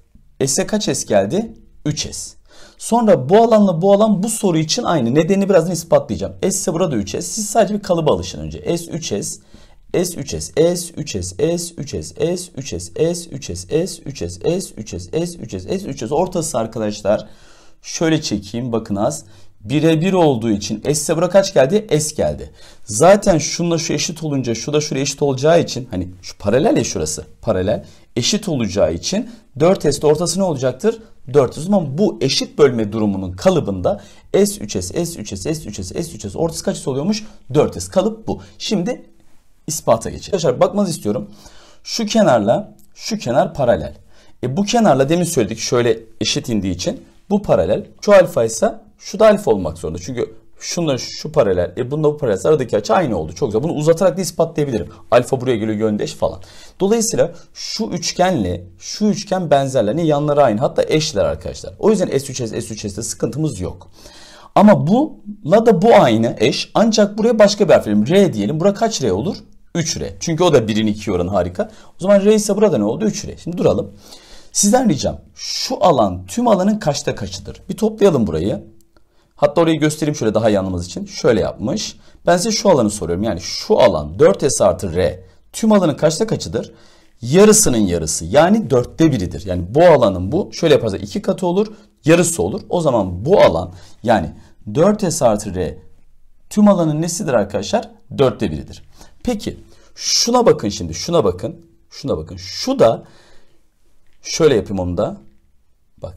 S'e kaç S geldi? 3S. Sonra bu alanla bu alan bu soru için aynı. Nedenini birazdan ispatlayacağım. S ise burada 3S. Siz sadece bir kalıba alışın önce. S 3S. S3S, S3S, S3S, S3S, S3S, S3S, S3S, S3S, S3S. Ortası arkadaşlar şöyle çekeyim bakın az birebir olduğu için S'e bura kaç geldi? S geldi. Zaten şunla şu eşit olunca şu da şuraya eşit olacağı için hani şu paralel ya şurası paralel eşit olacağı için 4S de ortası ne olacaktır? 4 o zaman bu eşit bölme durumunun kalıbında S3S, S3S, S3S, S3S ortası kaç oluyormuş? 4S kalıp bu. Şimdi ispata geçelim. Arkadaşlar bakmanızı istiyorum. Şu kenarla şu kenar paralel. E bu kenarla demin söyledik şöyle eşit indiği için bu paralel. Şu alfa ise şu da alfa olmak zorunda. Çünkü şunla şu paralel, e bununla bu paralel aradaki açı aynı oldu. Çok güzel. Bunu uzatarak da ispatlayabilirim. Alfa buraya geliyor yöndeş falan. Dolayısıyla şu üçgenle şu üçgen benzerler. Ne yanları aynı. Hatta eşler arkadaşlar. O yüzden S3S, S3S'de sıkıntımız yok. Ama bununla da bu aynı eş. Ancak buraya başka bir harf. R diyelim. Bura kaç R olur? 3R. Çünkü o da 1'in 2 oranı harika. O zaman R ise burada ne oldu? 3R. Şimdi duralım. Sizden ricam şu alan tüm alanın kaçta kaçıdır? Bir toplayalım burayı. Hatta orayı göstereyim şöyle daha iyi anlamanız için. Şöyle yapmış. Ben size şu alanı soruyorum. Yani şu alan 4S artı R tüm alanın kaçta kaçıdır? Yarısının yarısı yani dörtte biridir. Yani bu alanın bu şöyle yaparsak iki katı olur yarısı olur. O zaman bu alan yani 4S artı R tüm alanın nesidir arkadaşlar? Dörtte biridir. Peki şuna bakın şimdi şuna bakın. Şuna bakın. Şu da şöyle yapayım onu da. Bak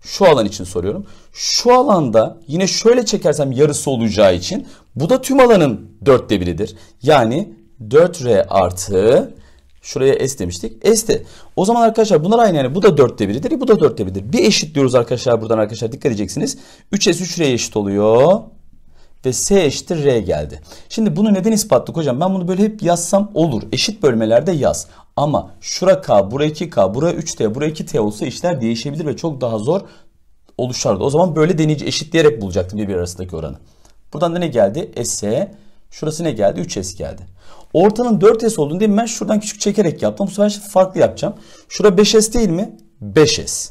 şu alan için soruyorum. Şu alanda yine şöyle çekersem yarısı olacağı için bu da tüm alanın dörtte biridir. Yani 4R artı şuraya S demiştik. S de. O zaman arkadaşlar bunlar aynı yani bu da dörtte biridir. Bu da dörtte biridir. Bir eşit diyoruz arkadaşlar buradan arkadaşlar dikkat edeceksiniz. 3S 3R eşit oluyor. Ve S eşittir R geldi. Şimdi bunu neden ispatladık hocam? Ben bunu böyle hep yazsam olur. Eşit bölmelerde yaz. Ama şura K, bura 2K, bura 3T, bura 2T olsa işler değişebilir ve çok daha zor oluşardı. O zaman böyle deneyici eşitleyerek bulacaktım birbiri arasındaki oranı. Buradan da ne geldi? S. Şurası ne geldi? 3S geldi. Ortanın 4S olduğunu değil mi? Ben şuradan küçük çekerek yaptım. Bu sefer farklı yapacağım. Şura 5S değil mi? 5S.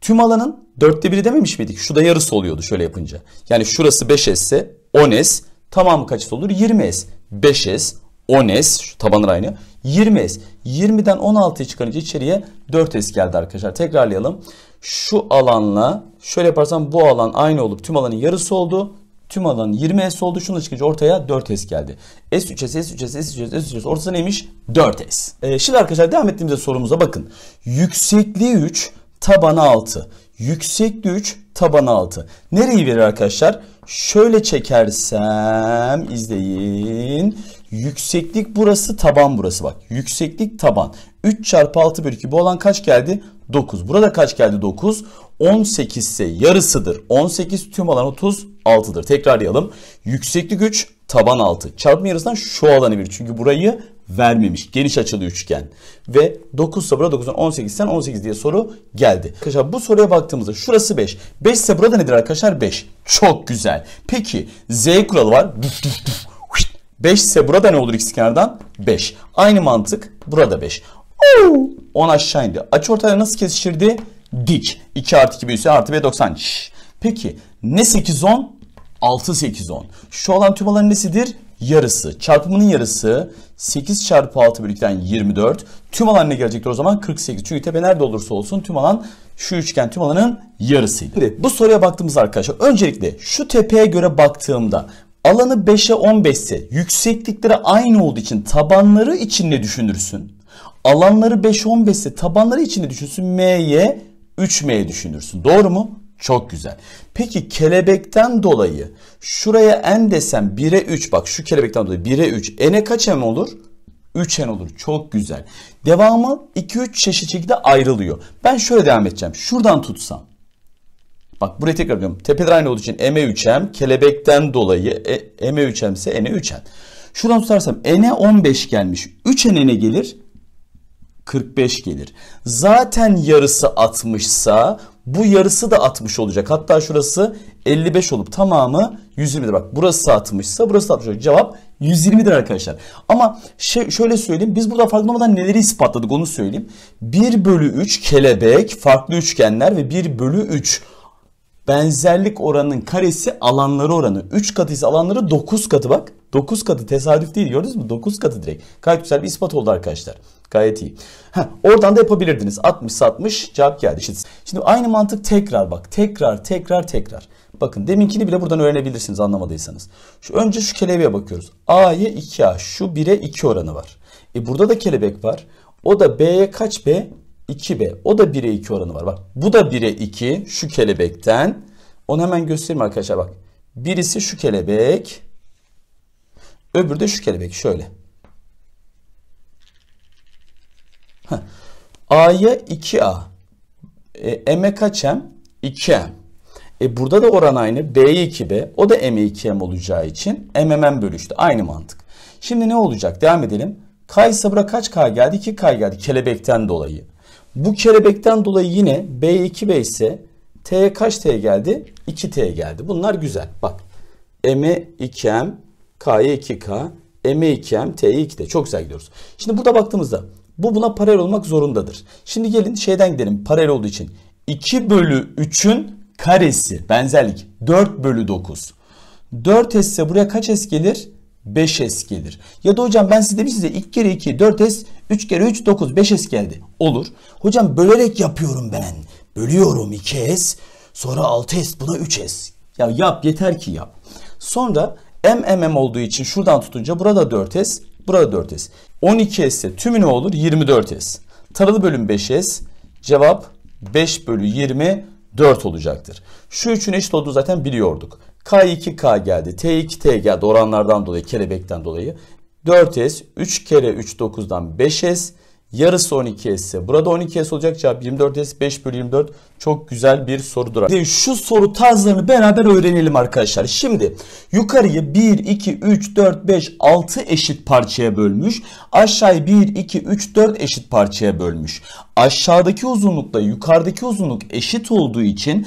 Tüm alanın dörtte biri dememiş miydik? Şu da yarısı oluyordu şöyle yapınca. Yani şurası 5S ise 10S. Tamamı kaçısı olur? 20S. 5S, 10S, şu tabanlar aynı. 20S. 20'den 16'yı çıkarınca içeriye 4S geldi arkadaşlar. Tekrarlayalım. Şu alanla şöyle yaparsam bu alan aynı olup tüm alanın yarısı oldu. Tüm alan 20S oldu. Şununla çıkınca ortaya 4S geldi. S3S, S3S, S3S, S3S ortası neymiş? 4S. Ee, şimdi arkadaşlar devam ettiğimizde sorumuza bakın. Yüksekliği 3, tabanı 6. Yüksekliği 3, tabanı 6. Nereyi verir arkadaşlar? Şöyle çekersem izleyin. Yükseklik burası taban burası bak. Yükseklik taban. 3 çarpı 6 bölü 2 bu olan kaç geldi? 9. Burada kaç geldi? 9. 18 ise yarısıdır. 18 tüm alan 36'dır. Tekrarlayalım. Yükseklik 3 taban 6. Çarpma yarısından şu alanı bir. Çünkü burayı vermemiş. Geniş açılı üçgen. Ve 9 ise burada 9'dan 18 isen 18 diye soru geldi. Arkadaşlar bu soruya baktığımızda şurası 5. 5 ise burada nedir arkadaşlar? 5. Çok güzel. Peki Z kuralı var. 5 ise burada ne olur x kenardan? 5. Aynı mantık burada 5. 10 aşağı indi. Açı ortaya nasıl kesişirdi? Dik. 2 artı 2 büyüse artı B 90. Şş. Peki ne 8 10? 6 8 10. Şu olan tüm alanın nesidir? Yarısı. Çarpımının yarısı 8 çarpı 6 bölü 2'den 24. Tüm alan ne gelecektir o zaman? 48. Çünkü tepe nerede olursa olsun tüm alan şu üçgen tüm alanın yarısıydı. Şimdi bu soruya baktığımızda arkadaşlar öncelikle şu tepeye göre baktığımda alanı 5'e 15 ise yükseklikleri aynı olduğu için tabanları için ne düşünürsün? Alanları 5 15 ise tabanları için ne düşünürsün? M'ye 3M düşünürsün. Doğru mu? Çok güzel. Peki kelebekten dolayı şuraya n desem 1'e 3 bak şu kelebekten dolayı 1'e 3 n'e kaç m olur? 3 n olur. Çok güzel. Devamı 2-3 çeşit şekilde ayrılıyor. Ben şöyle devam edeceğim. Şuradan tutsam. Bak buraya tekrar diyorum. Tepeler aynı olduğu için m'e 3m. Kelebekten dolayı e, m'e 3m ise n'e 3n. Şuradan tutarsam n'e 15 gelmiş. 3 n ne gelir? 45 gelir. Zaten yarısı 60 sa bu yarısı da 60 olacak. Hatta şurası 55 olup tamamı 120'dir. Bak burası 60 ise burası 60 olacak. Cevap 120'dir arkadaşlar. Ama şey, şöyle söyleyeyim. Biz burada farkında olmadan neleri ispatladık onu söyleyeyim. 1 bölü 3 kelebek, farklı üçgenler ve 1 bölü 3 benzerlik oranının karesi alanları oranı. 3 katı ise alanları 9 katı bak. 9 katı tesadüf değil gördünüz mü? 9 katı direkt. Gayet güzel bir ispat oldu arkadaşlar. Gayet iyi. Heh, oradan da yapabilirdiniz. 60 60 cevap geldi. İşte şimdi aynı mantık tekrar bak. Tekrar tekrar tekrar. Bakın deminkini bile buradan öğrenebilirsiniz anlamadıysanız. Şu, önce şu kelebeğe bakıyoruz. A'ya 2A. Şu 1'e 2 oranı var. E burada da kelebek var. O da B'ye kaç B? 2B. O da 1'e 2 oranı var. Bak bu da 1'e 2 şu kelebekten. Onu hemen göstereyim arkadaşlar bak. Birisi şu kelebek. Öbürü de şu kelebek şöyle. A'ya 2A. E, M'e kaç M? 2M. E burada da oran aynı. B'ye 2B. O da M'e 2M olacağı için MMM bölüştü. Aynı mantık. Şimdi ne olacak? Devam edelim. K ise buraya kaç K geldi? 2K geldi. Kelebekten dolayı. Bu kelebekten dolayı yine B 2B ise T'ye kaç T geldi? 2T geldi. Bunlar güzel. Bak. M'e 2M, K'ya 2K, M'e 2M, T'ye 2T. Çok güzel gidiyoruz. Şimdi burada baktığımızda bu buna paralel olmak zorundadır. Şimdi gelin şeyden gidelim paralel olduğu için. 2 bölü 3'ün karesi benzerlik 4 bölü 9. 4S ise buraya kaç S gelir? 5S gelir. Ya da hocam ben size demiştim size 2 kere 2 4S 3 kere 3 9 5S geldi. Olur. Hocam bölerek yapıyorum ben. Bölüyorum 2S sonra 6S buna 3S. Ya yap yeter ki yap. Sonra M M M olduğu için şuradan tutunca burada 4S burada 4S. 12S ise tümü ne olur? 24S. Taralı bölüm 5S. Cevap 5 bölü 24 olacaktır. Şu üçün eşit olduğu zaten biliyorduk. K2K geldi. T2T geldi oranlardan dolayı, kelebekten dolayı. 4S 3 kere 3 9'dan 5S. Yarısı 12S ise burada 12S olacak cevap 24S 5 bölü 24 çok güzel bir sorudur. Şimdi şu soru tarzlarını beraber öğrenelim arkadaşlar. Şimdi yukarıyı 1, 2, 3, 4, 5, 6 eşit parçaya bölmüş. Aşağıyı 1, 2, 3, 4 eşit parçaya bölmüş. Aşağıdaki uzunlukla yukarıdaki uzunluk eşit olduğu için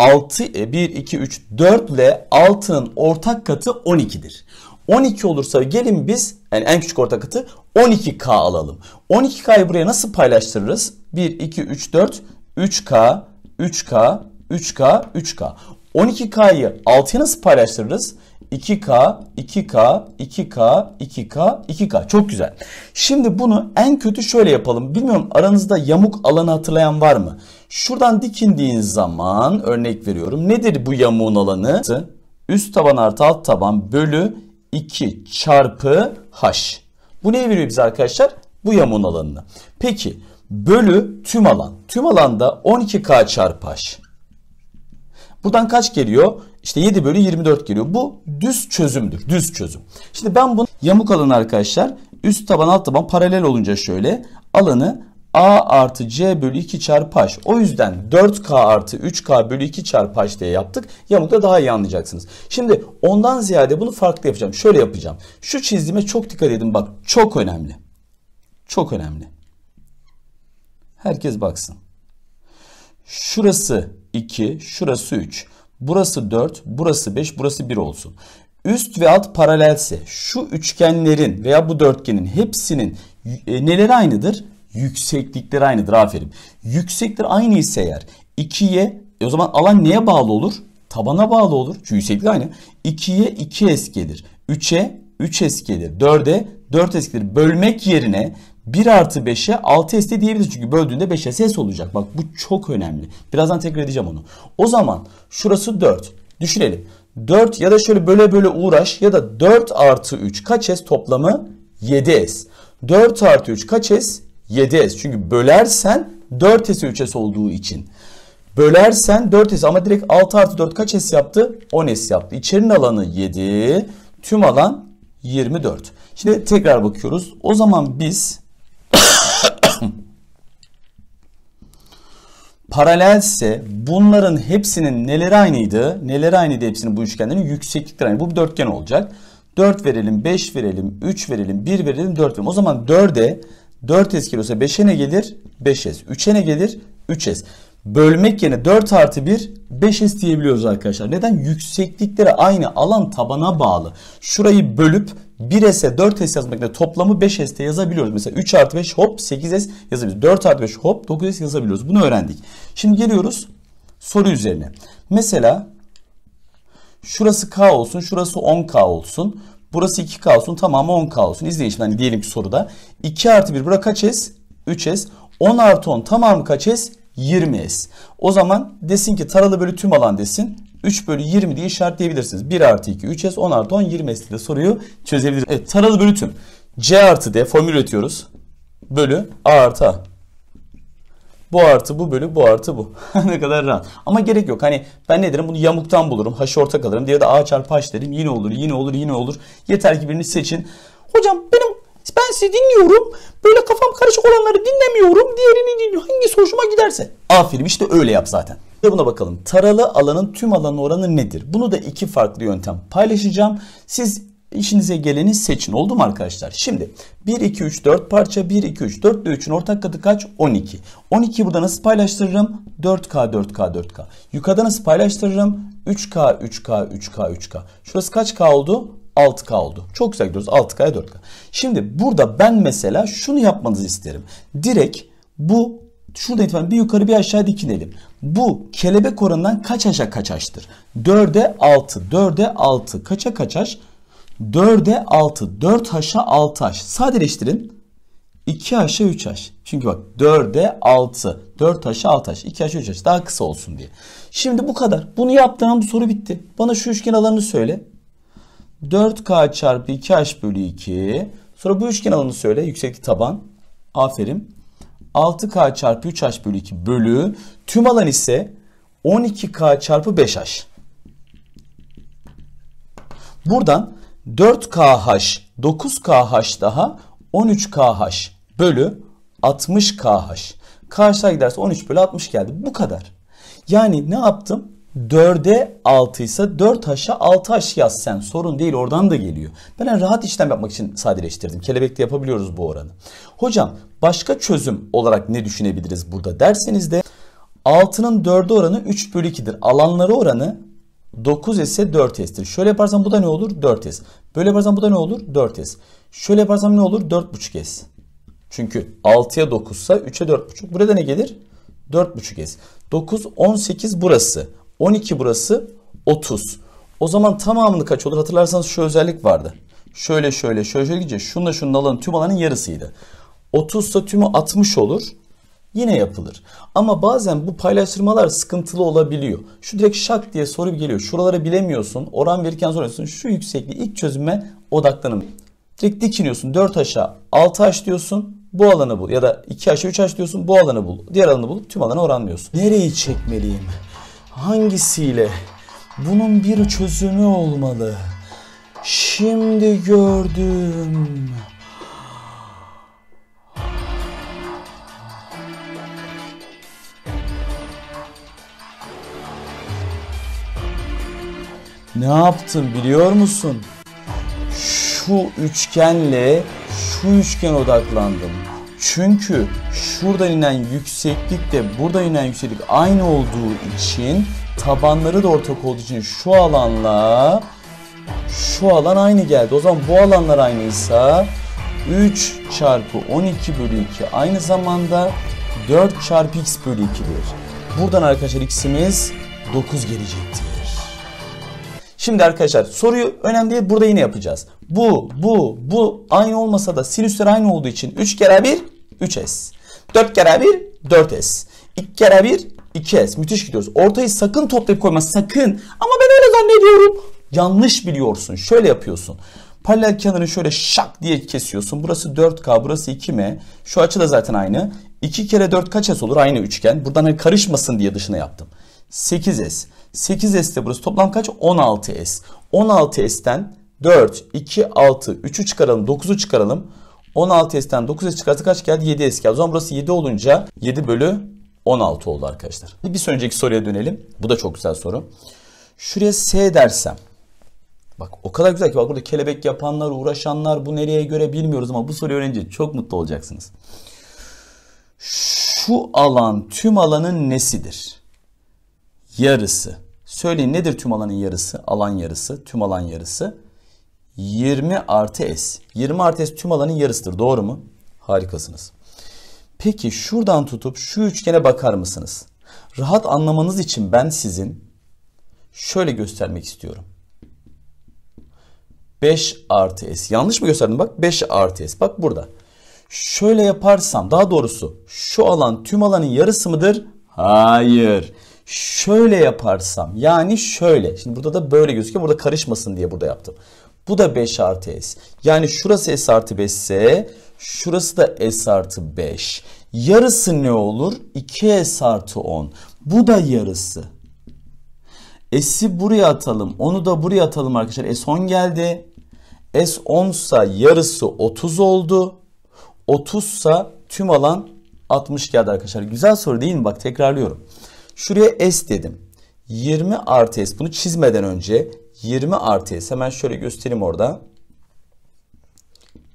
6, 1, 2, 3, 4 ile 6'nın ortak katı 12'dir. 12 olursa gelin biz yani en küçük ortak katı 12K alalım. 12K'yı buraya nasıl paylaştırırız? 1, 2, 3, 4, 3K, 3K, 3K, 3K. 12K'yı 6'ya nasıl paylaştırırız? 2K, 2K, 2K, 2K, 2K. Çok güzel. Şimdi bunu en kötü şöyle yapalım. Bilmiyorum aranızda yamuk alanı hatırlayan var mı? Şuradan dikindiğin zaman örnek veriyorum. Nedir bu yamuğun alanı? Üst taban artı alt taban bölü 2 çarpı h. Bu neyi veriyor bize arkadaşlar? Bu yamuğun alanını. Peki bölü tüm alan. Tüm alanda 12k çarpı h. Buradan kaç geliyor? İşte 7 bölü 24 geliyor. Bu düz çözümdür. Düz çözüm. Şimdi ben bunu yamuk alın arkadaşlar. Üst taban alt taban paralel olunca şöyle alanı A artı C bölü 2 çarpı H. O yüzden 4K artı 3K bölü 2 çarpı H diye yaptık. Yamukta daha iyi anlayacaksınız. Şimdi ondan ziyade bunu farklı yapacağım. Şöyle yapacağım. Şu çizdiğime çok dikkat edin bak. Çok önemli. Çok önemli. Herkes baksın. Şurası 2, şurası 3. Burası 4, burası 5, burası 1 olsun. Üst ve alt paralelse şu üçgenlerin veya bu dörtgenin hepsinin e, neleri aynıdır? Yükseklikleri aynıdır. Aferin. Yükseklikler aynı ise eğer 2'ye e o zaman alan neye bağlı olur? Tabana bağlı olur. Çünkü yükseklik aynı. 2'ye 2s gelir. 3'e 3s gelir. 4'e 4s gelir. Bölmek yerine 1 artı 5'e 6s de diyebiliriz. Çünkü böldüğünde 5s olacak. Bak bu çok önemli. Birazdan tekrar edeceğim onu. O zaman şurası 4. Düşünelim. 4 ya da şöyle böyle böyle uğraş ya da 4 artı 3 kaç s toplamı 7s. 4 artı 3 kaç s? 7s. Çünkü bölersen 4s 3s olduğu için. Bölersen 4s ama direkt 6 artı 4 kaç s yaptı? 10 s yaptı. İçerinin alanı 7. Tüm alan 24. Şimdi tekrar bakıyoruz. O zaman biz paralelse bunların hepsinin neleri aynıydı? Neleri aynıydı hepsinin bu üçgenlerin? Yükseklikleri aynı. Bu bir dörtgen olacak. 4 verelim, 5 verelim, 3 verelim, 1 verelim, 4 verelim. O zaman 4'e 4s geliyorsa 5'e ne gelir? 5s. 3'e ne gelir? 3s. Bölmek yerine 4 artı 1 5s diyebiliyoruz arkadaşlar. Neden? Yükseklikleri aynı alan tabana bağlı. Şurayı bölüp 1s'e 4s yazmak yerine toplamı 5s'te yazabiliyoruz. Mesela 3 artı 5 hop 8s yazabiliyoruz. 4 artı 5 hop 9s yazabiliyoruz. Bunu öğrendik. Şimdi geliyoruz soru üzerine. Mesela şurası k olsun, şurası 10k olsun. Burası 2K olsun tamamı 10K olsun. İzleyin şimdi hani diyelim ki soruda. 2 artı 1 bura kaç S? 3S. 10 artı 10 tamamı kaç S? 20S. O zaman desin ki taralı bölü tüm alan desin. 3 bölü 20 diye işaretleyebilirsiniz. 1 artı 2 3S 10 artı 10 20S diye soruyu çözebiliriz. Evet taralı bölü tüm. C artı D formül üretiyoruz. Bölü A artı A. Bu artı bu bölü bu artı bu. ne kadar rahat. Ama gerek yok. Hani ben ne derim bunu yamuktan bulurum. H'ı ortak alırım. Diğeri de A çarpı H derim. Yine olur yine olur yine olur. Yeter ki birini seçin. Hocam benim ben sizi dinliyorum. Böyle kafam karışık olanları dinlemiyorum. Diğerini dinliyorum. Hangisi hoşuma giderse. Aferin işte öyle yap zaten. Ve buna bakalım. Taralı alanın tüm alanı oranı nedir? Bunu da iki farklı yöntem paylaşacağım. Siz İşinize geleni seçin. Oldu mu arkadaşlar? Şimdi 1, 2, 3, 4 parça. 1, 2, 3, 4 ile 3'ün ortak katı kaç? 12. 12'yi burada nasıl paylaştırırım? 4K, 4K, 4K. Yukarıda nasıl paylaştırırım? 3K, 3K, 3K, 3K. Şurası kaç K oldu? 6K oldu. Çok güzel gidiyoruz. 6K'ya 4K. Şimdi burada ben mesela şunu yapmanızı isterim. Direkt bu şurada itibaren bir yukarı bir aşağı dikinelim. Bu kelebek oranından kaç aşağı kaç açtır? 4'e 6. 4'e 6. Kaça kaç aş? 4'e 6. 4H'a 6H. Sadeleştirin. 2H'a 3H. Çünkü bak 4'e 6. 4H'a 6H. 2H'a 3H. Daha kısa olsun diye. Şimdi bu kadar. Bunu yaptığım bu soru bitti. Bana şu üçgen alanını söyle. 4K çarpı 2H bölü 2. Sonra bu üçgen alanını söyle. Yükseklik taban. Aferin. 6K çarpı 3H bölü 2 bölü. Tüm alan ise 12K çarpı 5H. Buradan 4KH 9KH daha 13KH bölü 60KH. Karşıya giderse 13 bölü 60 geldi. Bu kadar. Yani ne yaptım? 4'e 6 ise 4H'a 6H yaz sen. Sorun değil oradan da geliyor. Ben rahat işlem yapmak için sadeleştirdim. Kelebekte yapabiliyoruz bu oranı. Hocam başka çözüm olarak ne düşünebiliriz burada derseniz de 6'nın 4'e oranı 3 bölü 2'dir. Alanları oranı 9 ise 4s'tir. Şöyle yaparsam bu da ne olur? 4s. Böyle yaparsam bu da ne olur? 4s. Şöyle yaparsam ne olur? 4.5s. Çünkü 6'ya 9 ise 3'e 4.5. Burada ne gelir? 4.5s. 9, 18 burası. 12 burası 30. O zaman tamamını kaç olur? Hatırlarsanız şu özellik vardı. Şöyle şöyle şöyle şöyle gidince şunla şunun alanı tüm alanın yarısıydı. 30 ise tümü 60 olur yine yapılır. Ama bazen bu paylaştırmalar sıkıntılı olabiliyor. Şu direkt şak diye soru geliyor. Şuraları bilemiyorsun. Oran verirken soruyorsun. Şu yüksekliği ilk çözüme odaklanın. Direkt dikiniyorsun. 4 aşağı 6 aş diyorsun. Bu alanı bul. Ya da 2 aşağı 3 aş diyorsun. Bu alanı bul. Diğer alanı bulup tüm alanı oranlıyorsun. Nereyi çekmeliyim? Hangisiyle Bunun bir çözümü olmalı. Şimdi gördüm. Ne yaptım biliyor musun? Şu üçgenle şu üçgen odaklandım. Çünkü şuradan inen yükseklikle buradan inen yükseklik aynı olduğu için tabanları da ortak olduğu için şu alanla şu alan aynı geldi. O zaman bu alanlar aynıysa 3 çarpı 12 bölü 2 aynı zamanda 4 çarpı x bölü 2'dir. Buradan arkadaşlar x'imiz 9 gelecektir. Şimdi arkadaşlar soruyu önemli değil burada yine yapacağız. Bu, bu, bu aynı olmasa da sinüsler aynı olduğu için 3 kere 1 3s. 4 kere 1 4s. 2 kere 1 2s. Müthiş gidiyoruz. Ortayı sakın toplayıp koyma sakın. Ama ben öyle zannediyorum. Yanlış biliyorsun. Şöyle yapıyorsun. Paralel kenarını şöyle şak diye kesiyorsun. Burası 4K, burası 2M. Şu açı da zaten aynı. 2 kere 4 kaç S olur? Aynı üçgen. Buradan hani karışmasın diye dışına yaptım. 8S. 8S de burası toplam kaç? 16S. 16S'ten 4, 2, 6, 3'ü çıkaralım, 9'u çıkaralım. 16S'ten 9S çıkarsa kaç geldi? 7S geldi. O zaman burası 7 olunca 7 bölü 16 oldu arkadaşlar. Bir sonraki soruya dönelim. Bu da çok güzel soru. Şuraya S dersem. Bak o kadar güzel ki bak burada kelebek yapanlar, uğraşanlar bu nereye göre bilmiyoruz ama bu soruyu öğrenince çok mutlu olacaksınız. Şu alan tüm alanın nesidir? Yarısı. Söyleyin nedir tüm alanın yarısı? Alan yarısı, tüm alan yarısı. 20 artı S. 20 artı S tüm alanın yarısıdır. Doğru mu? Harikasınız. Peki şuradan tutup şu üçgene bakar mısınız? Rahat anlamanız için ben sizin şöyle göstermek istiyorum. 5 artı S. Yanlış mı gösterdim? Bak 5 artı S. Bak burada. Şöyle yaparsam daha doğrusu şu alan tüm alanın yarısı mıdır? Hayır. Şöyle yaparsam yani şöyle. Şimdi burada da böyle gözüküyor. Burada karışmasın diye burada yaptım. Bu da 5 artı S. Yani şurası S artı 5 ise şurası da S artı 5. Yarısı ne olur? 2S artı 10. Bu da yarısı. S'i buraya atalım. Onu da buraya atalım arkadaşlar. S10 geldi. S10 ise yarısı 30 oldu. 30 ise tüm alan 60 geldi arkadaşlar. Güzel soru değil mi? Bak tekrarlıyorum. Şuraya S dedim. 20 artı S. Bunu çizmeden önce 20 artı S. Hemen şöyle göstereyim orada.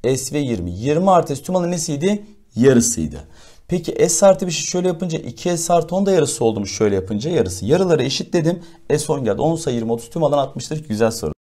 S ve 20. 20 artı S tüm alan nesiydi? Yarısıydı. Peki S artı bir şey şöyle yapınca 2S artı 10 da yarısı oldu mu şöyle yapınca yarısı. Yarıları eşitledim. S10 geldi. 10 sayı 20 30 tüm alan 60'dır. Güzel soru.